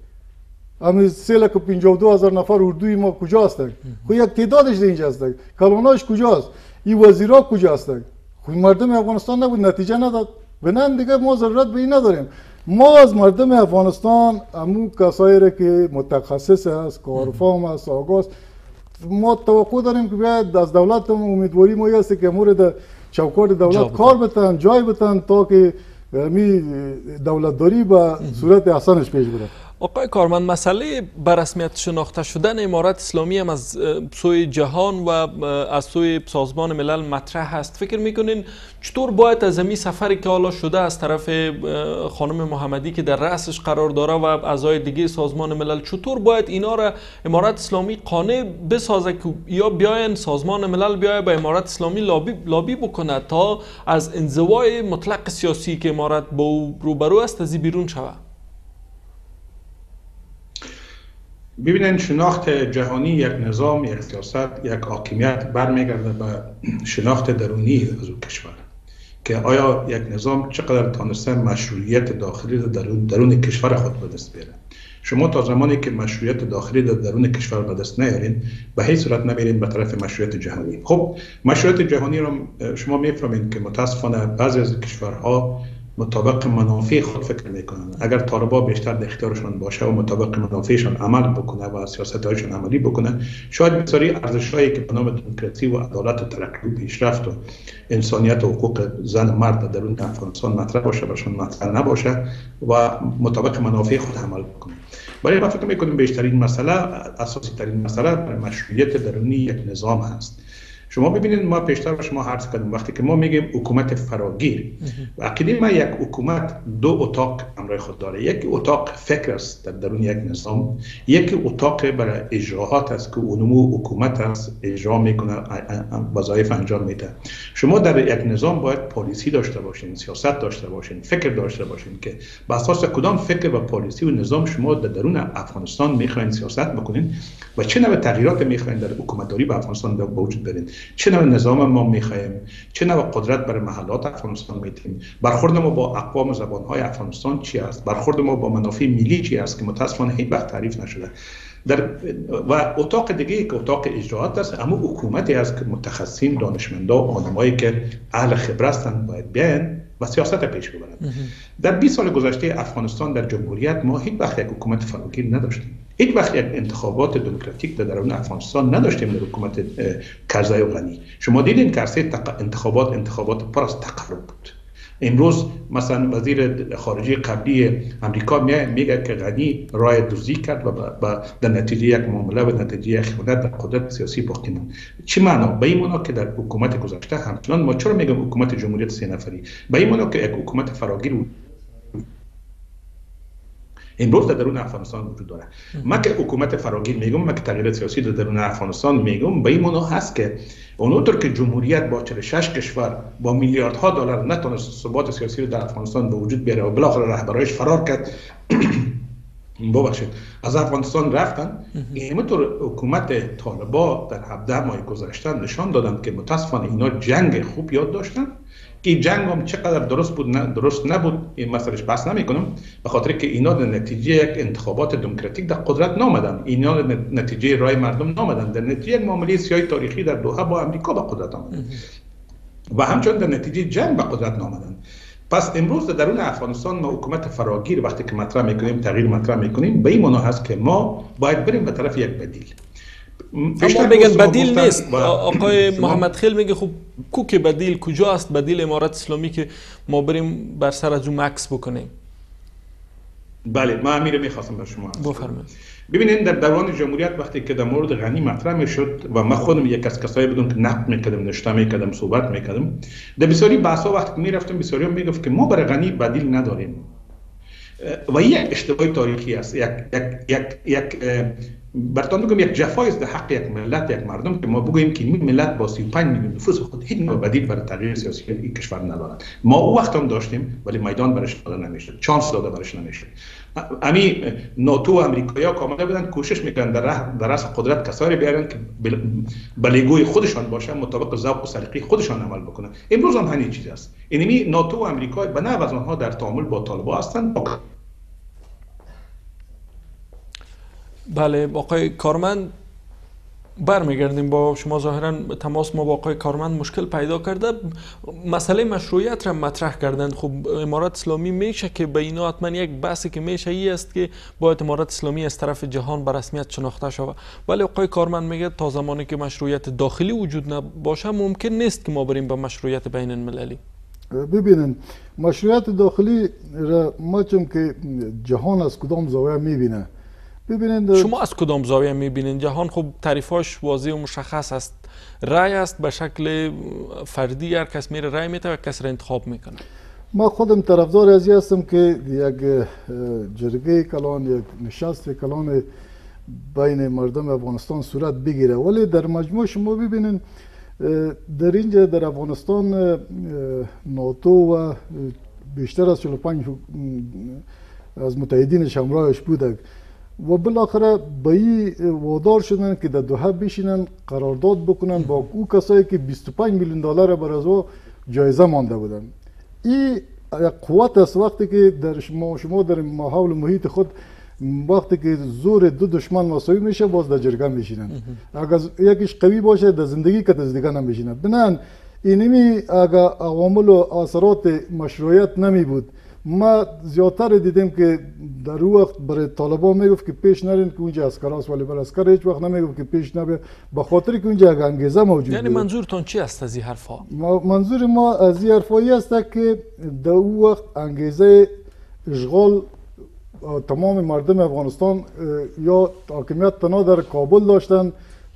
امی سه لک و پینجا دو هزار نفر اردوی ما کجا هستند خو یک تعدادش در اینجا هستند کلوناش کجاست این وزیرا کجا هستند خو مردم افغانستان نبود نتیجه نداد به دیگه ما ضرورت به این نداریم ما از مردم افغانستان امو کسایی را که متخصص است کارفام است آگاست ما توقع داریم که بیاید از دولت امیدواری ما هست که مورد چوکات دولت کار بتن جای بتن تا که می دولتداری به صورت احسانش پیش بره آقای کارمند مسئله برسمیت شناخته شدن امارت اسلامی هم از سوی جهان و از سوی سازمان ملل مطرح هست فکر می‌کنین چطور باید از امی سفری که حالا شده از طرف خانم محمدی که در رأسش قرار داره و اعضای دیگه سازمان ملل چطور باید اینا را امارت اسلامی قانع بسازه که یا بیاین سازمان ملل بیاید به امارت اسلامی لابی, لابی بکنه تا از انزوای مطلق سیاسی که امارت با روبرو است از بیرون شود؟ ببینید شناخت جهانی یک نظام یک سیاست یک حاکمیت برمیگرده به شناخت درونی از اون کشور. که آیا یک نظام چقدر تانسته مشروعیت داخلی درون, درون کشور خود به دست بیاره؟ شما تا زمانی که مشروعیت داخلی در درون کشور به دست نیارین به هیچ صورت نمیرین به طرف مشروعیت جهانی. خب مشروعیت جهانی رو شما می‌فهمید که متاسفانه بعضی از کشورها مطابق منافع خود فکر می‌کنن اگر طالبا بیشتر در اختیارشان باشه و مطابق منافعشان عمل بکنه و سیاست هایشان عملی بکنه شاید بسیاری ارزش هایی که به نام دموکراسی و عدالت و ترقی و پیشرفت و انسانیت و حقوق زن و مرد درون افغانستان مطرح باشه برشان مطرح نباشه و مطابق منافع خود عمل بکنه. برای ما فکر می‌کنیم بیشترین مسئله اساسی ترین مسئله مشروعیت درونی یک نظام هست. شما ببینید ما پیشتر شما عرض کردیم وقتی که ما میگیم حکومت فراگیر و عقیده ما یک حکومت دو اتاق امرای خود داره. یک اتاق فکر است در درون یک نظام یک اتاق برای اجراهات است که اونمو حکومت است اجرا می‌کنه وظایف انجام میده. شما در یک نظام باید پالیسی داشته باشین سیاست داشته باشین فکر داشته باشین که به اساس کدام فکر و پالیسی و نظام شما در درون افغانستان می‌خواین سیاست بکنین و چه نوع تغییرات می‌خواین در حکومتداری به افغانستان به وجود برین. چه نوع نظام ما می‌خواهیم؟ چه نوع قدرت بر محلات افغانستان میتیم برخورد ما با اقوام زبان های افغانستان چی است؟ برخورد ما با منافع ملی چی است که متاسفانه هیچ وقت تعریف نشده؟ در و اتاق دیگه که اتاق اجراعات است اما حکومتی است که متخصصین دانشمندا آدمایی که اهل خبره هستند باید بیان و سیاست پیش ببرند در 20 سال گذشته افغانستان در جمهوریت ما هیچ وقت یک حکومت فراگیر نداشتیم. هیچ وقت انتخابات دموکراتیک در درون افغانستان نداشتیم در حکومت کرزای و غنی شما دیدین که انتخابات انتخابات پر از تقرب بود. امروز مثلا وزیر خارجه قبلی امریکا میگه که غنی رای دوزی کرد و در نتیجه یک معامله و نتیجه یک خیانت در قدرت سیاسی باقی چی معنا؟ به این معنا که در حکومت گذشته همچنان ما چرا میگم حکومت جمهوریت سه نفری؟ به این معنا که یک حکومت فراگیر امروز در درون افغانستان وجود داره. ما که حکومت فراگیر میگم ما که تغییر سیاسی در درون افغانستان میگم به این هست که اونطور که جمهوریت با 46 کشور با میلیاردها دلار نتونست ثبات سیاسی رو در افغانستان به وجود بیاره و بالاخره رهبرایش فرار کرد. (coughs) ببخشید. از افغانستان رفتن. اینطور حکومت طالبا در 17 ماه گذشته نشان دادن که متاسفانه اینا جنگ خوب یاد داشتن. که جنگ هم چقدر درست بود نه درست نبود این مسئلهش بحث نمی کنم به خاطر که اینا در نتیجه یک انتخابات دموکراتیک در قدرت نامدن. اینا در نتیجه رای مردم نامدن. در نتیجه یک معامله سیاسی تاریخی در دوحه با امریکا به قدرت آمدن و همچنین در نتیجه جنگ به قدرت نامدن. پس امروز در درون افغانستان ما حکومت فراگیر وقتی که مطرح می‌کنیم تغییر مطرح می‌کنیم به این معنا هست که ما باید بریم به طرف یک بدیل. اما بگن بدیل نیست. آقای محمد خیل میگه خب کو که بدیل کجا است بدیل امارت اسلامی که ما بریم بر سر از اون مکس بکنیم. بله ما امیر می‌خواستم به شما بفرمایید. ببینید در دوران جمهوریت وقتی که در مورد غنی مطرح می‌شد و من خودم یک از کسایی بودم که نقد می‌کردم نشته می‌کردم صحبت می‌کردم در بسیاری بحث ها وقتی که می‌رفتم بسیاری هم می‌گفت که ما برای غنی بدیل نداریم. و یک اشتباه تاریخی است. یک یک یک, یک برتان بگم یک جفای است حق یک ملت یک مردم که ما بگوییم که این ملت با 35 میلیون نفوس خود هیچ نوع بدیل برای تغییر سیاسی این کشور ندارد. ما او وقت هم داشتیم ولی میدان برش داده نمی‌شد. چانس داده برش نمی‌شد. امی ناتو و امریکایی کاملا بودن کوشش می‌کنن در در رأس قدرت کسایی بیارن که بلیگوی خودشان باشه مطابق ذوق و سلیقه خودشان عمل بکنن. امروز هم همین چیز است. اینمی ناتو و امریکا نحو از آنها در تعامل با طالبان هستند. بله آقای کارمند برمیگردیم با شما ظاهرا تماس ما با آقای کارمند مشکل پیدا کرده. مسئله مشروعیت را مطرح کردند. خب امارات اسلامی میشه که به اینا حتما یک بحثی که میشه ای است که باید امارات اسلامی از طرف جهان به رسمیت شناخته شود. ولی آقای کارمند میگه تا زمانی که مشروعیت داخلی وجود نباشه ممکن نیست که ما بریم به مشروعیت بین المللی. ببینن مشروعیت داخلی را ما چون که جهان از کدام زاویه می‌بینه ببینید شما از کدام زاویه می‌بینید جهان خب تعریفاش واضح و مشخص است. رای است به شکل فردی هر کس میره رای میده و کس را انتخاب می‌کنه. ما خودم طرفدار ازی هستم که یک جرگه کلان یک نشست کلان بین مردم افغانستان صورت بگیره. ولی در مجموع شما ببینید در اینجا در افغانستان ناتو و بیشتر از 45 از متحدینش همراهش بوده. و بالاخره به این وادار شدن که در دوحه بشینن قرارداد بکنن با او کسایی که 25 میلیون دلار بر از جایزه مانده بودن. این قوت است وقتی که در شما شما در ماحول محیط خود وقتی که زور دو دشمن مساوی میشه باز در جرگه میشینن. اگر یکیش قوی باشه در زندگی که از دیگه نمیشینن بنان اینمی اگر عوامل و اثرات مشروعیت نمی بود ما زیادتر دیدیم که در او وقت برای طالبان می‌گفت که پیش نرین که اونجا اسکر است ولی برای اسکر هیچ وقت نمی‌گفت که پیش نبه به خاطر که اونجا یک انگیزه موجود یعنی منظورتون چی است از این حرفا؟ منظور ما از این حرفایی است که در او وقت انگیزه اشغال تمام مردم افغانستان یا حاکمیت تنها در کابل داشتن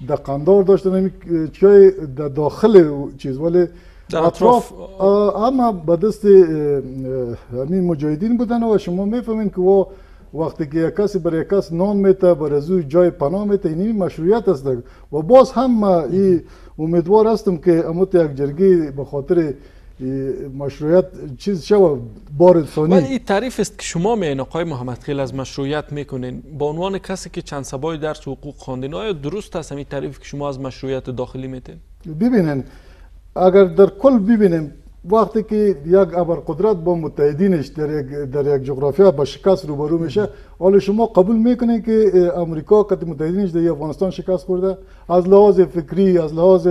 در قندار داشتن چای در داخل چیز ولی اطراف اما به دست همین مجاهدین بودن و شما می‌فهمین که و وقتی که یک کسی برای کس نان میته برای زو جای پناه میته اینی مشروعیت است و باز هم ما ای امیدوار هستم که اموت یک جرگی به خاطر مشروعیت چیز شو بار ثانی. ولی این تعریف است که شما میین آقای محمد خیل از مشروعیت می‌کنین. با عنوان کسی که چند سبای درس حقوق خواندین آیا درست است همین تعریف که شما از مشروعیت داخلی میتین؟ ببینین اگر در کل ببینیم وقتی که یک ابرقدرت با متحدینش در یک, در یک جغرافیا با شکست روبرو میشه حالا شما قبول می‌کنید که امریکا که متحدینش در افغانستان شکست خورده؟ از لحاظ فکری از لحاظ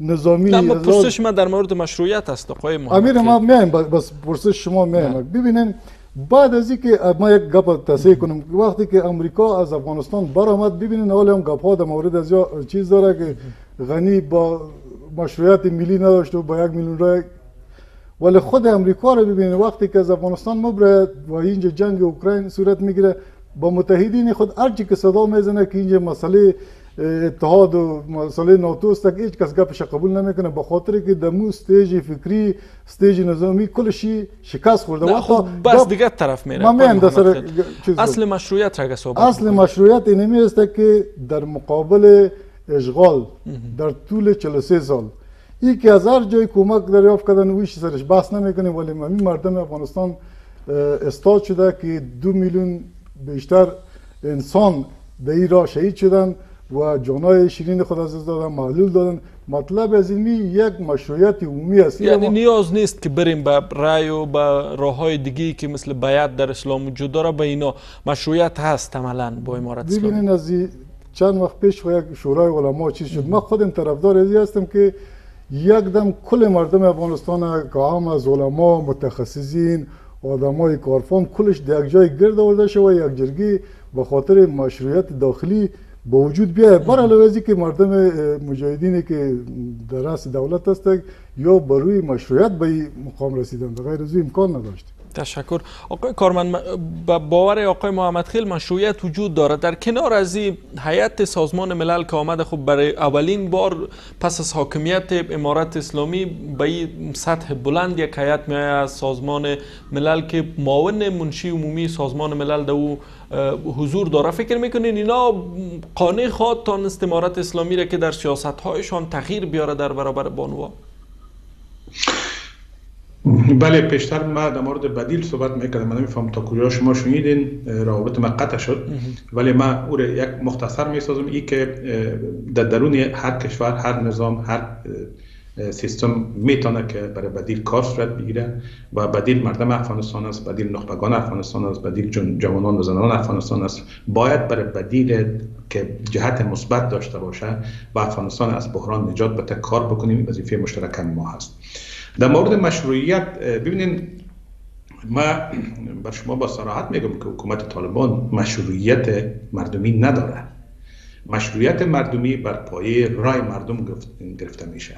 نظامی نه پرسش من در مورد مشروعیت است آقای محمد امیر ما میایم بس پرسش شما میایم. ببینین بعد از اینکه ما یک گپ تصحیح کنم وقتی که امریکا از افغانستان برآمد ببینین حالا هم گپ ها در مورد از چیز داره که غنی با مشروعیت ملی نداشت و با یک میلیون رای. ولی خود امریکا رو ببینید وقتی که از افغانستان مبره و اینجا جنگ اوکراین صورت میگیره با متحدین خود هرچی که صدا میزنه که اینجا مسئله اتحاد و مسئله ناتو است که هیچ کس گپش قبول نمیکنه به خاطر که د همو stage فکری stage نظامی کلشی شکست خورده. خب بس دیگه طرف میره. من اصل مشروعیت را صحبت اصل مشروعیت اینمی است که در مقابل اشغال در طول 43 سال. ای که از هر جای کمک دریافت کردن ویش سرش بحث نمی‌کنیم ولی همین مردم افغانستان استاد شده که دو میلیون بیشتر انسان در این راه شهید شدن و جانای شیرین خود از دادن معلول دادن. مطلب از اینی یک مشروعیت عمومی است. یعنی نیاز نیست که بریم به رای و به راه های دیگه که مثل بیعت در اسلام وجود داره. به اینا مشروعیت هست عملا با امارت اسلامی. ببینین از چند وقت پیش یک شورای علما چیز شد. من خودم طرفدار ازی هستم که یک دم کل مردم افغانستان که هم از علما متخصصین آدمای کارفان کلش در یک جای گرد آورده شود یک جرگی به خاطر مشروعیت داخلی با وجود بیاید. بر علاوه که مردم مجاهدینی که در رأس دولت هست یا بر روی مشروعیت به مقام رسیدن غیر از امکان نداشت تشکر. آقای کارمند با باور آقای محمد خیل مشروعیت وجود دارد. در کنار از این هیئت سازمان ملل که آمده خب برای اولین بار پس از حاکمیت امارت اسلامی به این سطح بلند یک می از سازمان ملل که معاون منشی عمومی سازمان ملل در او حضور داره فکر می‌کنین اینا قانع خواد تا امارت اسلامی را که در سیاست هایشان تغییر بیاره در برابر بانوا بله پیشتر ما در مورد بدیل صحبت می‌کردم. من نمیفهم تا کجا شما شنیدین روابط ما قطع شد ولی ما او یک مختصر می‌سازم ای که در درون هر کشور هر نظام هر سیستم می‌تونه که برای بدیل کار صورت بگیره و بدیل مردم افغانستان است بدیل نخبگان افغانستان است بدیل جوانان و زنان افغانستان است. باید برای بدیل که جهت مثبت داشته باشه و افغانستان از بحران نجات بده کار بکنیم وظیفه مشترک ما هست. در مورد مشروعیت ببینین ما بر شما با صراحت میگم که حکومت طالبان مشروعیت مردمی نداره. مشروعیت مردمی بر پایه رای مردم گرفته میشه.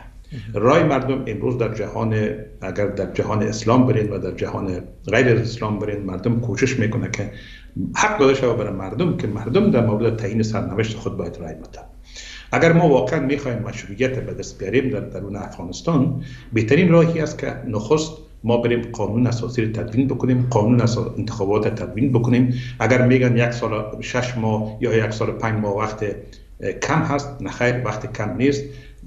رای مردم امروز در جهان اگر در جهان اسلام برین و در جهان غیر اسلام برین مردم کوشش می‌کنه که حق داده شود برای مردم که مردم در مورد تعیین سرنوشت خود باید رای بده اگر ما واقعا می‌خوایم مشروعیت به دست بیاریم در درون افغانستان بهترین راهی است که نخست ما بریم قانون اساسی رو تدوین بکنیم قانون انتخابات تدوین بکنیم. اگر میگن یک سال شش ماه یا یک سال پنج ماه وقت کم هست نخیر وقت کم نیست.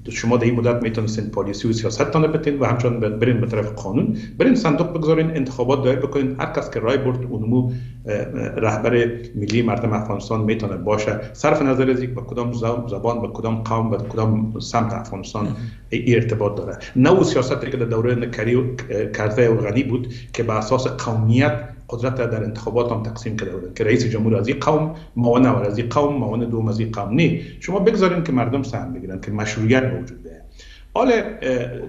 شما در این مدت می‌تونستین پالیسی و سیاست تانه بتین و همچنان برین به طرف قانون. برین صندوق بگذارین انتخابات دایر بکنین. هر کس که رای برد اونمو رهبر ملی مردم افغانستان می‌تونه باشه. صرف نظر از به کدام زبان به کدام قوم به کدام سمت افغانستان ارتباط داره. نه او سیاستی که در دوره کرده و غنی بود که به اساس قومیت قدرت در انتخابات هم تقسیم کرده بودن که رئیس جمهور از این قوم معاون اول از این قوم معاون دوم از این قوم نه شما بگذارین که مردم سهم بگیرن که مشروعیت موجود ده حالا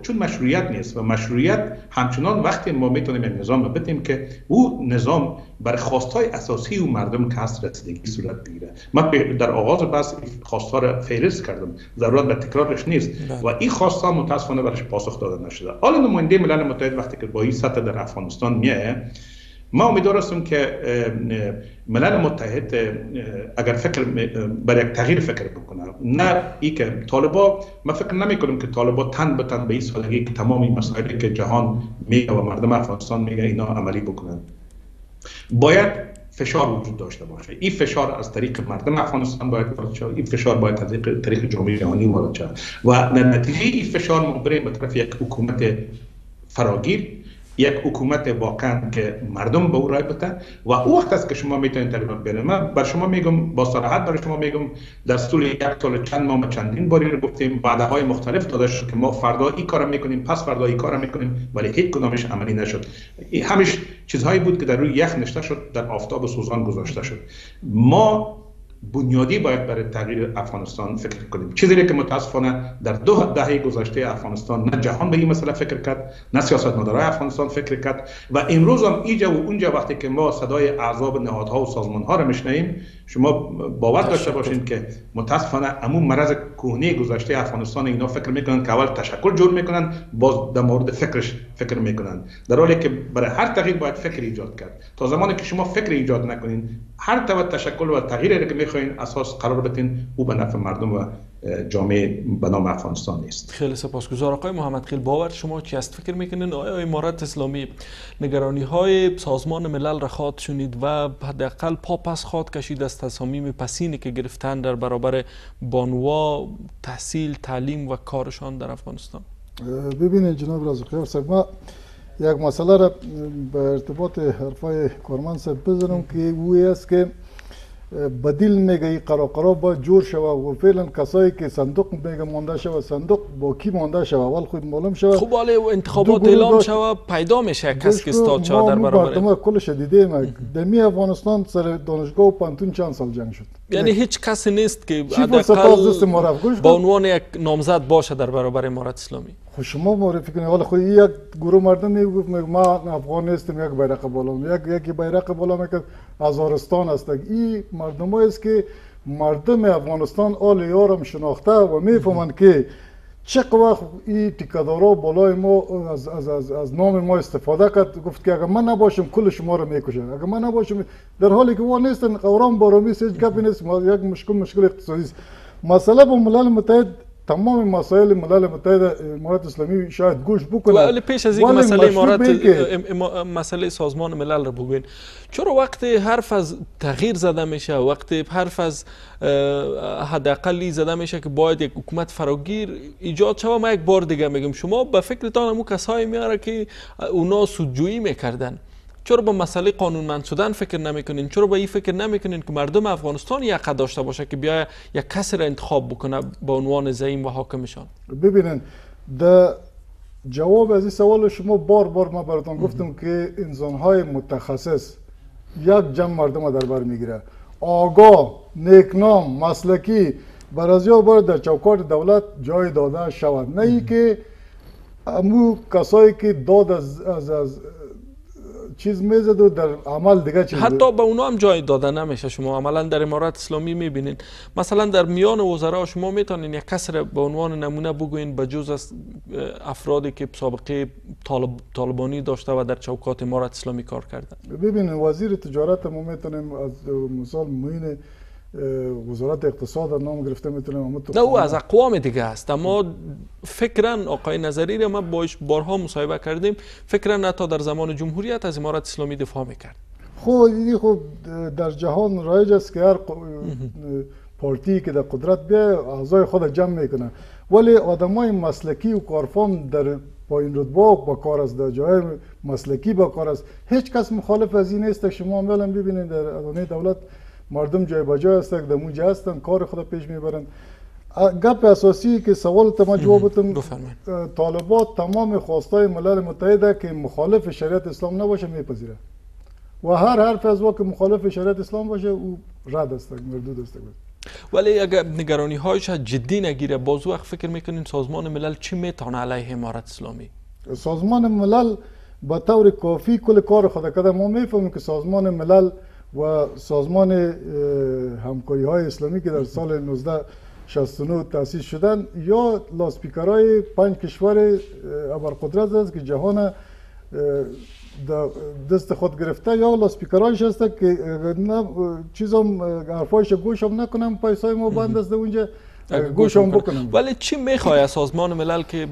چون مشروعیت نیست و مشروعیت همچنان وقتی ما می‌تونیم یک نظام بتیم که او نظام بر خواستهای اساسی و مردم که هست رسیدگی صورت بگیره. من در آغاز بحث خواستها را فهرست کردم. ضرورت به تکرارش نیست. و این خواستها متاسفانه برش پاسخ داده نشده. حالا نماینده ملل متحد وقتی که با این سطح در افغانستان میه ما امیدوار هستم که ملل متحد اگر فکر بر یک تغییر فکر بکنه. نه ای که طالبا ما فکر نمی کنیم که طالبا تن به تن به این سالگی که تمامی مسائلی که جهان میگه و مردم افغانستان میگه اینا عملی بکنن. باید فشار وجود داشته باشه. این فشار از طریق مردم افغانستان باید وارد شود این فشار باید از طریق جامعه جهانی وارد شود و نتیجه این فشار ما به طرف یک حکومت فراگیر یک حکومت واقعا که مردم به او رای بده و او وقت است که شما می‌تونید تقریبا برید من بر شما میگم با صراحت برای شما میگم در طول یک سال چند ماه چندین باری رو گفتیم وعده های مختلف داده شد که ما فردا این کارو می‌کنیم پس فردا این کارو می‌کنیم ولی هیچ کدامش عملی نشد. همیش چیزهایی بود که در روی یخ نشته شد در آفتاب سوزان گذاشته شد. ما بنیادی باید برای تغییر افغانستان فکر کنیم. چیزی که متاسفانه در دو دهه گذشته افغانستان نه جهان به این مسئله فکر کرد نه سیاست مدارای افغانستان فکر کرد و امروز هم اینجا و اونجا وقتی که ما صدای اعضاب نهادها و سازمان ها را میشنیم شما باور داشته باشین که متاسفانه عموم مرض کهنه گذشته افغانستان اینا فکر می‌کنن که اول تشکل جور می‌کنن باز در مورد فکرش فکر می‌کنن. در حالی که برای هر تغییر باید فکر ایجاد کرد. تا زمانی که شما فکر ایجاد نکنین هر تو تشکل و تغییری که می‌خواین اساس قرار بتین او به نفع مردم و جامعه به نام افغانستان نیست. خیلی سپاسگزار آقای محمد خیل. باور شما چی است؟ فکر می‌کنین آیا امارت اسلامی نگرانی های سازمان ملل را خواد شنید و حداقل پا پس خواد کشید از تصامیم پسینی که گرفتن در برابر بانوا تحصیل تعلیم و کارشان در افغانستان؟ ببینید جناب رازقیار صاحب ما یک مسئله را به ارتباط حرفای کارمند صاحب بزنم که او است که بدیل میگه این قرار با جور شوه و فعلا کسایی که صندوق میگه مانده شوه صندوق با کی مانده شوه؟ اول خود معلوم شوه. خب ولی انتخابات اعلام شوه پیدا میشه کس که استاد شوه در برابر ما کلش ما دمی افغانستان سر دانشگاه و پانتون چند سال جنگ شد؟ یعنی هیچ کسی نیست که حداقل با عنوان یک نامزد باشه در برابر امارت اسلامی. خب شما معرفی کنید حالا خود یک گروه مردم می‌گفت ما افغان نیستیم یک بیرق بالا یک یکی بیرق بالا می‌کرد هزارستان است. این مردم است که مردم افغانستان آل یارم شناخته و می‌فهمند که چه وقت این تیکدارا بالای ما از, از, از, از نام ما استفاده کرد گفت که اگر من نباشم کل شما رو می‌کشن اگر من نباشم در حالی که ما نیستن قورام بارامی هیچ گپی نیست یک مشکل مشکل اقتصادی است مسئله با ملل متحد تمام مسائل ملل متحد امارات اسلامی شاید گوش بکنه ولی پیش از اینکه مسئله امارات مسئله سازمان ملل رو بگوین چرا وقتی حرف از تغییر زده میشه وقتی حرف از حداقلی زده میشه که باید یک حکومت فراگیر ایجاد شوه ما یک بار دیگه میگم شما به فکرتان همون کسایی میاره که اونا سودجویی می‌کردن چرا به مسئله قانونمند شدن فکر نمی‌کنین؟ چرا به این فکر نمی‌کنین که مردم افغانستان یک داشته باشه که بیا یک کسی را انتخاب بکنه به عنوان زعیم و حاکمشان؟ ببینن در جواب از این سوال شما بار بار ما براتون گفتم که انسان های متخصص یک جمع مردم در بر می‌گیره. آگاه نیکنام مسلکی بر از باید در چوکات دولت جای داده شود. نه ای که امو کسایی که داد از, از, از چیز می‌زد و در عمل دیگه چیز حتی به اونا هم جای داده نمیشه. شما عملا در امارات اسلامی می‌بینین. مثلا در میان وزرا شما می‌تونین یک کس را به عنوان نمونه بگوین به جز از افرادی که سابقه طالب، طالبانی داشته و در چوکات امارات اسلامی کار کردن. ببینین وزیر تجارت ما می‌تونیم از مثال موین وزارت اقتصاد نام گرفته می‌تونم نه او از اقوام دیگه است اما فکرا آقای نظری را ما باش بارها مصاحبه کردیم فکرا تا در زمان جمهوریت از امارت اسلامی دفاع می‌کرد خب دیدی خب در جهان رایج است که هر پارتی که در قدرت بیا اعضای خود جمع می‌کنه ولی آدمای مسلکی و کارفام در پایین رتبه با کار است در جای مسلکی با کار است هیچ کس مخالف از این نیست شما عملا ببینید در اداره دولت مردم جای بجای هستن در موجه هستن کار خود پیش می‌برن. گپ اساسی که سوال ما جواب طالبات تمام خواستای ملل متحده که مخالف شریعت اسلام نباشه میپذیره. و هر حرف از که مخالف شریعت اسلام باشه او رد است مردود است. ولی اگر نگرانی هایش جدی نگیره باز وقت فکر می‌کنین سازمان ملل چی می‌تونه علیه امارت اسلامی؟ سازمان ملل با طور کافی کل کار خود کرده ما می‌فهمیم که سازمان ملل و سازمان همکاری های اسلامی که در سال 1969 تأسیس شدن یا لاسپیکرهای پنج کشور ابرقدرت است که جهان دست خود گرفته یا لاسپیکرهایش هست که نه چیزم حرفایش گوش هم نکنم پیسای ما بند است اونجا. گوش هم بکنم. ولی چی می‌خواه سازمان ملل که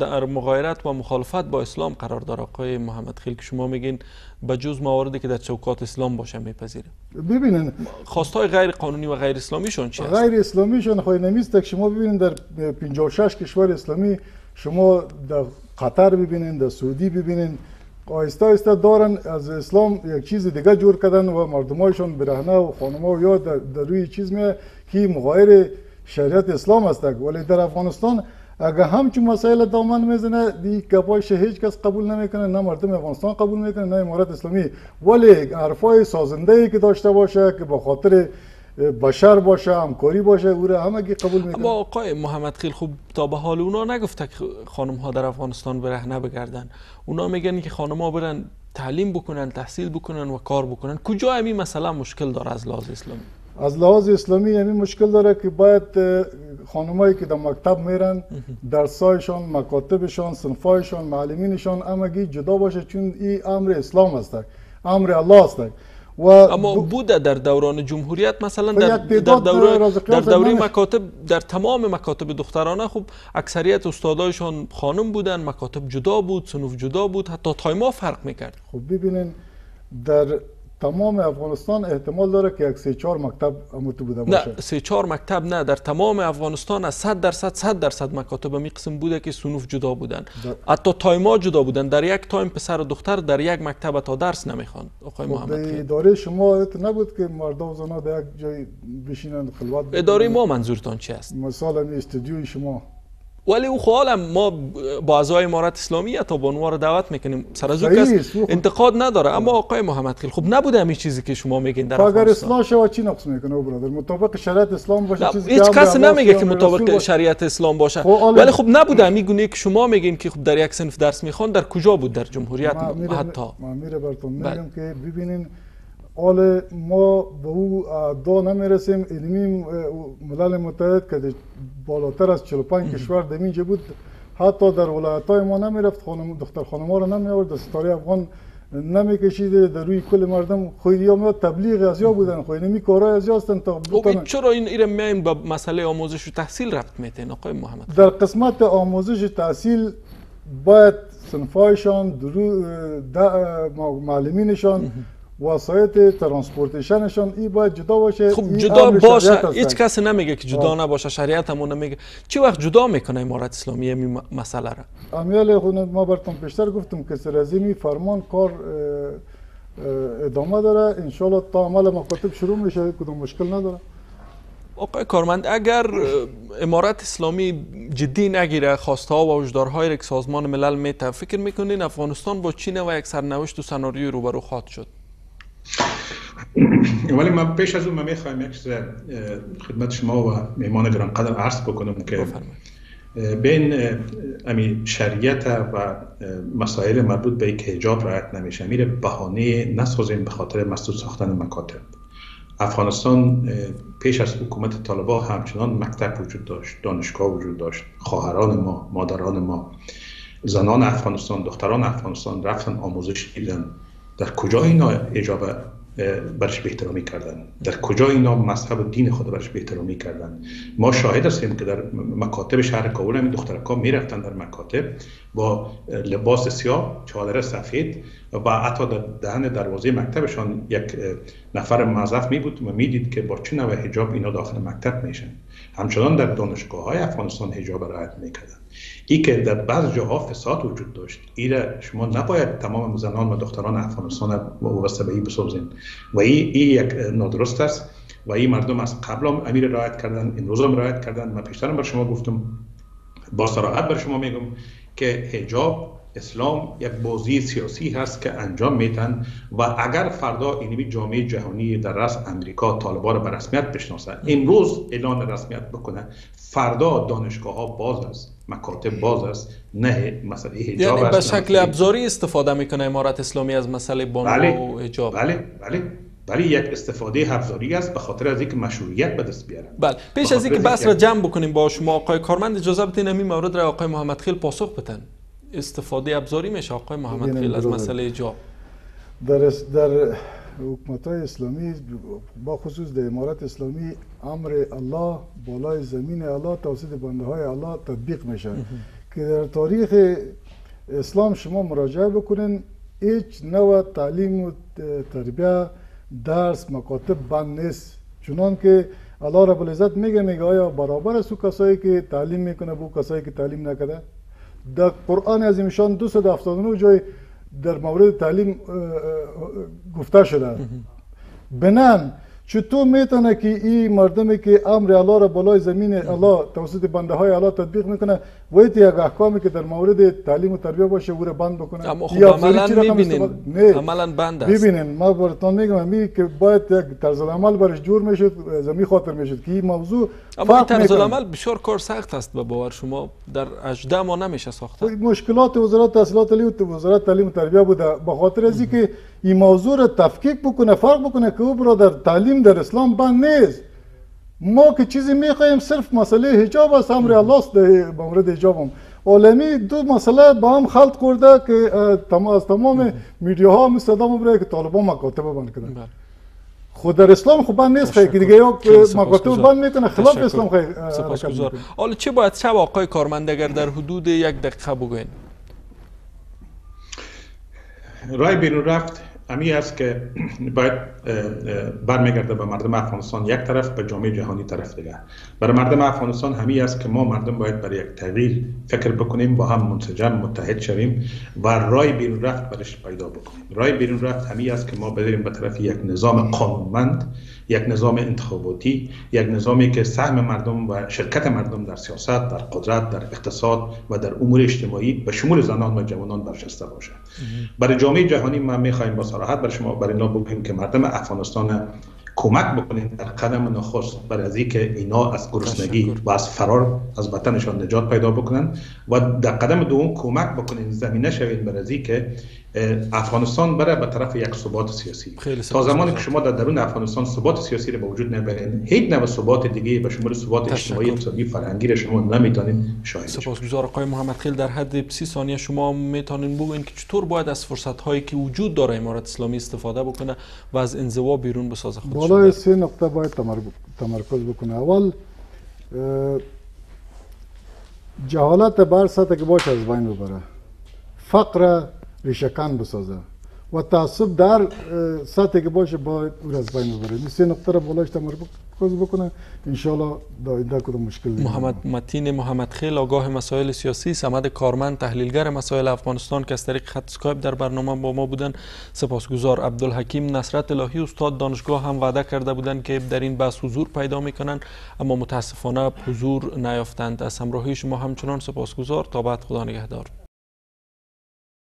در مغایرت و مخالفت با اسلام قرار داره آقای محمد خیل که شما میگین به جز مواردی که در چوکات اسلام باشه میپذیره. ببینن خواستای غیر قانونی و غیر اسلامیشون چی غیر اسلامیشون خواهی نمیست که شما ببینید در 56 کشور اسلامی شما در قطر ببینید در سعودی ببینید آیسته آیسته دارن از اسلام یک چیز دیگه جور کردن و مردمایشون برهنه و خانمها یا در, در روی چیز می که مغایر شریعت اسلام است ولی در افغانستان اگر همچون مسائل دامن می‌زنه دی گپایش هیچ کس قبول نمی‌کنه نه مردم افغانستان قبول می‌کنه نه امارت اسلامی. ولی حرفای سازنده ای که داشته باشه که به خاطر بشر باشه همکاری باشه او را همه قبول می‌کنه. اما آقای محمد خیل خوب تا به حال اونا نگفته که خانم ها در افغانستان برهنه بگردن. اونا میگن که خانم ها برن تعلیم بکنن تحصیل بکنن و کار بکنن. کجا همین مثلا مشکل داره از لحاظ اسلامی؟ از لحاظ اسلامی همین مشکل داره که باید خانمایی که در مکتب میرن درسایشان مکاتبشان صنفایشان معلمینشان همگی جدا باشه چون این امر اسلام است. امر الله است. و اما بوده در دوران جمهوریت مثلا خب در, در دوره در دوره. مکاتب در تمام مکاتب دخترانه خب اکثریت استادایشان خانم بودن مکاتب جدا بود صنوف جدا بود حتی تایما فرق می‌کرد. خب ببینین در تمام افغانستان احتمال داره که یک سه چهار مکتب اموتو بوده باشه. نه سه چهار مکتب نه در تمام افغانستان از 100 درصد 100 درصد مکاتب می قسم بوده که صنوف جدا بودن. حتی تایما جدا بودن. در یک تایم پسر و دختر در یک مکتب تا درس نمی‌خواند آقای خب محمد به خیل. اداره شما نبود که مرد و زنها در یک جای بشینند خلوت اداره؟ ما منظورتان چی است؟ مثلا استودیوی شما. ولی او حالا ما با اعضای امارت اسلامی تا به عنوان رو دعوت می‌کنیم. سر از کس انتقاد نداره. اما آقای محمد خیل خب نبوده همین چیزی که شما میگین در اگر اصلاح شود چی نقص می‌کنه او برادر؟ مطابق شریعت اسلام باشه چیزی هیچ کس نمیگه که مطابق. شریعت اسلام باشه. خب، ولی خب نبوده همی گونه که شما میگین که خب در یک صنف درس می‌خوان در کجا بود در جمهوریت حتی؟ ما میره براتون بله. میگم که ببینین حال ما به او اعدا نمی‌رسیم. علمی ملل متحد که بالاتر از 45 کشور در اینجا بود حتی در ولایت های ما نمی‌رفت. خانم دختر خانم ها رو نمی آورد ستاره افغان نمی‌کشید در روی کل مردم خوی یا میاد. تبلیغ از یا بودن؟ خوی نمی کارهای از یا هستن تا خب بتونن. چرا این ایره میایم به مسئله آموزش و تحصیل رفت میتین آقای محمد. در قسمت آموزش و تحصیل باید صنفایشان درو معلمینشان وسایط transportation شان این باید جدا باشه. خب جدا باشه. هیچ کسی نمیگه که جدا. نباشه شریعت همون نمیگه. چی وقت جدا می‌کنه امارت اسلامی این مسئله را؟ امیال خود ما براتون پیشتر گفتم که سر از این فرمان کار ادامه داره. انشالله تا عمل مکاتب شروع میشه کدوم مشکل نداره. آقای کارمند اگر امارت اسلامی جدی نگیره خواسته ها و وجدارهایی را که سازمان ملل میته فکر می‌کنین افغانستان با چین و یک سرنوشت و سناریوی روبرو خواهد شد؟ ولی من پیش از اون من می‌خوایم یک چیز خدمت شما و میمان گرانقدر عرض بکنم که بین امی شریعت و مسائل مربوط به اینکه حجاب رعایت نمیشه میره بهانه نسازیم به خاطر مسدود ساختن مکاتب. افغانستان پیش از حکومت طالبان همچنان مکتب وجود داشت دانشگاه وجود داشت خواهران ما مادران ما. زنان افغانستان دختران افغانستان رفتن آموزش دیدن. در کجا اینا حجاب اه، برش به کردن؟ در کجا اینا مذهب دین خود برش به کردن؟ ما شاهد هستیم که در مکاتب شهر کابل همین دخترکا می‌رفتن در مکاتب با لباس سیاه چادر سفید و حتی در دهن دروازه مکتبشان یک نفر موظف می بود و می‌دید که با چه نوع حجاب اینا داخل مکتب میشن. همچنان در دانشگاه های افغانستان حجاب رعایت می‌کردن. ای که در بعض جاها فساد وجود داشت. ای شما نباید تمام زنان و دختران افغانستان وابسته به ای بسازین و ای, ای یک نادرست است و این مردم از قبل هم امیر رعایت کردن امروز هم رعایت کردن. من پیشترم بر شما گفتم با صراحت بر شما میگم که حجاب اسلام یک بازی سیاسی هست که انجام میتن و اگر فردا اینمی جامعه جهانی در رأس امریکا طالبان را به رسمیت بشناسه امروز اعلان رسمیت بکنه فردا دانشگاه ها باز است. مکاتب باز است نه مسئله حجاب یعنی به نه شکل ابزاری استفاده می‌کنه امارت اسلامی از مسئله بانوا بله و حجاب. بله بله. بله یک استفاده ابزاری است به خاطر از اینکه مشروعیت به دست بیارن. بله. پیش از اینکه بحث را جمع بکنیم با شما آقای کارمند اجازه بدین همین مورد را آقای محمد خیل پاسخ بتن استفاده ابزاری میشه آقای محمد خیل از. مسئله حجاب. در در حکومت های اسلامی با خصوص در امارت اسلامی امر الله بالای زمین الله توسط بنده های الله تطبیق میشه. که در تاریخ اسلام شما مراجعه بکنین هیچ نوع تعلیم و تربیه درس مکاتب بند نیست. چنان که الله رب العزت میگه میگه آیا برابر است او کسایی که تعلیم میکنه با او کسایی که تعلیم نکرده؟ در قرآن عظیمشان 279 جای در مورد تعلیم گفته شده. بنان چطور می‌تونه که این مردمی که امر الله را بالای زمین الله توسط بنده های الله تطبیق می‌کنه باید یک احکامی که در مورد تعلیم و تربیه باشه او را بند بکنه اما خب عملا می‌بینین عملا بند است ببینین ما براتون میگم امی که باید یک طرز عمل برش جور می‌شد زمین خاطر می‌شد که این موضوع اما طرز. العمل بسیار کار سخت است به باور شما در اجده ما نمیشه ساخته مشکلات وزارت تحصیلات عالی و وزارت تعلیم و تربیه بوده به خاطر از اینکه این موضوع را تفکیک بکنه فرق بکنه که او برادر تعلیم در اسلام بند نیست. ما که چیزی می‌خواهیم صرف مسئله حجاب است امر الله است در مورد حجاب هم عالمی دو مسئله با هم خلط کرده که از تمام میدیاها هم صدا می‌بره که طالبان مکاتب بند کردن بله. خود در اسلام خب بند نیست خیلی که دیگه یک مقاطع بند می‌کنه خلاف اسلام خیلی سپاسگزار. حالا چی باید شب آقای کارمند اگر در حدود یک دقیقه بگوین؟ رای بیرون رفت. امی است که باید برمیگرده به مردم افغانستان یک طرف به جامعه جهانی طرف دیگر برای مردم افغانستان همی است که ما مردم باید برای یک تغییر فکر بکنیم با هم منسجم متحد شویم و رای بیرون رفت برش پیدا بکنیم. رای بیرون رفت همی است که ما بریم به طرف یک نظام قانونمند یک نظام انتخاباتی یک نظامی که سهم مردم و شرکت مردم در سیاست در قدرت در اقتصاد و در امور اجتماعی به شمول زنان و جوانان برشسته باشد. برای جامعه جهانی ما می‌خواهیم با صراحت بر شما برای اینا بگوییم که مردم افغانستان کمک بکنید در قدم نخست برای از که اینا از گرسنگی و از فرار از وطنشان نجات پیدا بکنن و در قدم دوم کمک بکنید زمینه شوید برای از که افغانستان بره به طرف یک ثبات سیاسی. تا زمانی که شما در درون افغانستان ثبات سیاسی رو به وجود نبرین هیچ نوع ثبات دیگه به شمول ثبات اجتماعی اقتصادی فرهنگی شما نمی‌تونین شاهد سپاسگزار آقای محمد خیل. در حد 30 ثانیه شما می‌تونین بگوین که چطور باید از فرصت هایی که وجود داره امارت اسلامی استفاده بکنه و از انزوا بیرون بسازه خودش بالای سه نقطه باید تمرکز بکنه. اول جهالت بر سطح که باشه از بین ببره. فقر ریشکن بسازه و تعصب در سطحی که باشه باید او از بین ببره این سه نقطه را بالاش تمرکز بکنه انشالله در آینده کدوم مشکل محمد متین محمد خیل آگاه مسائل سیاسی سمد کارمند تحلیلگر مسائل افغانستان که از طریق خط اسکایپ در برنامه با ما بودن سپاسگزار عبدالحکیم نصرت الهی استاد دانشگاه هم وعده کرده بودند که در این بحث حضور پیدا می‌کنن اما متاسفانه حضور نیافتند از همراهی شما همچنان سپاسگزار تا بعد خدا نگهدار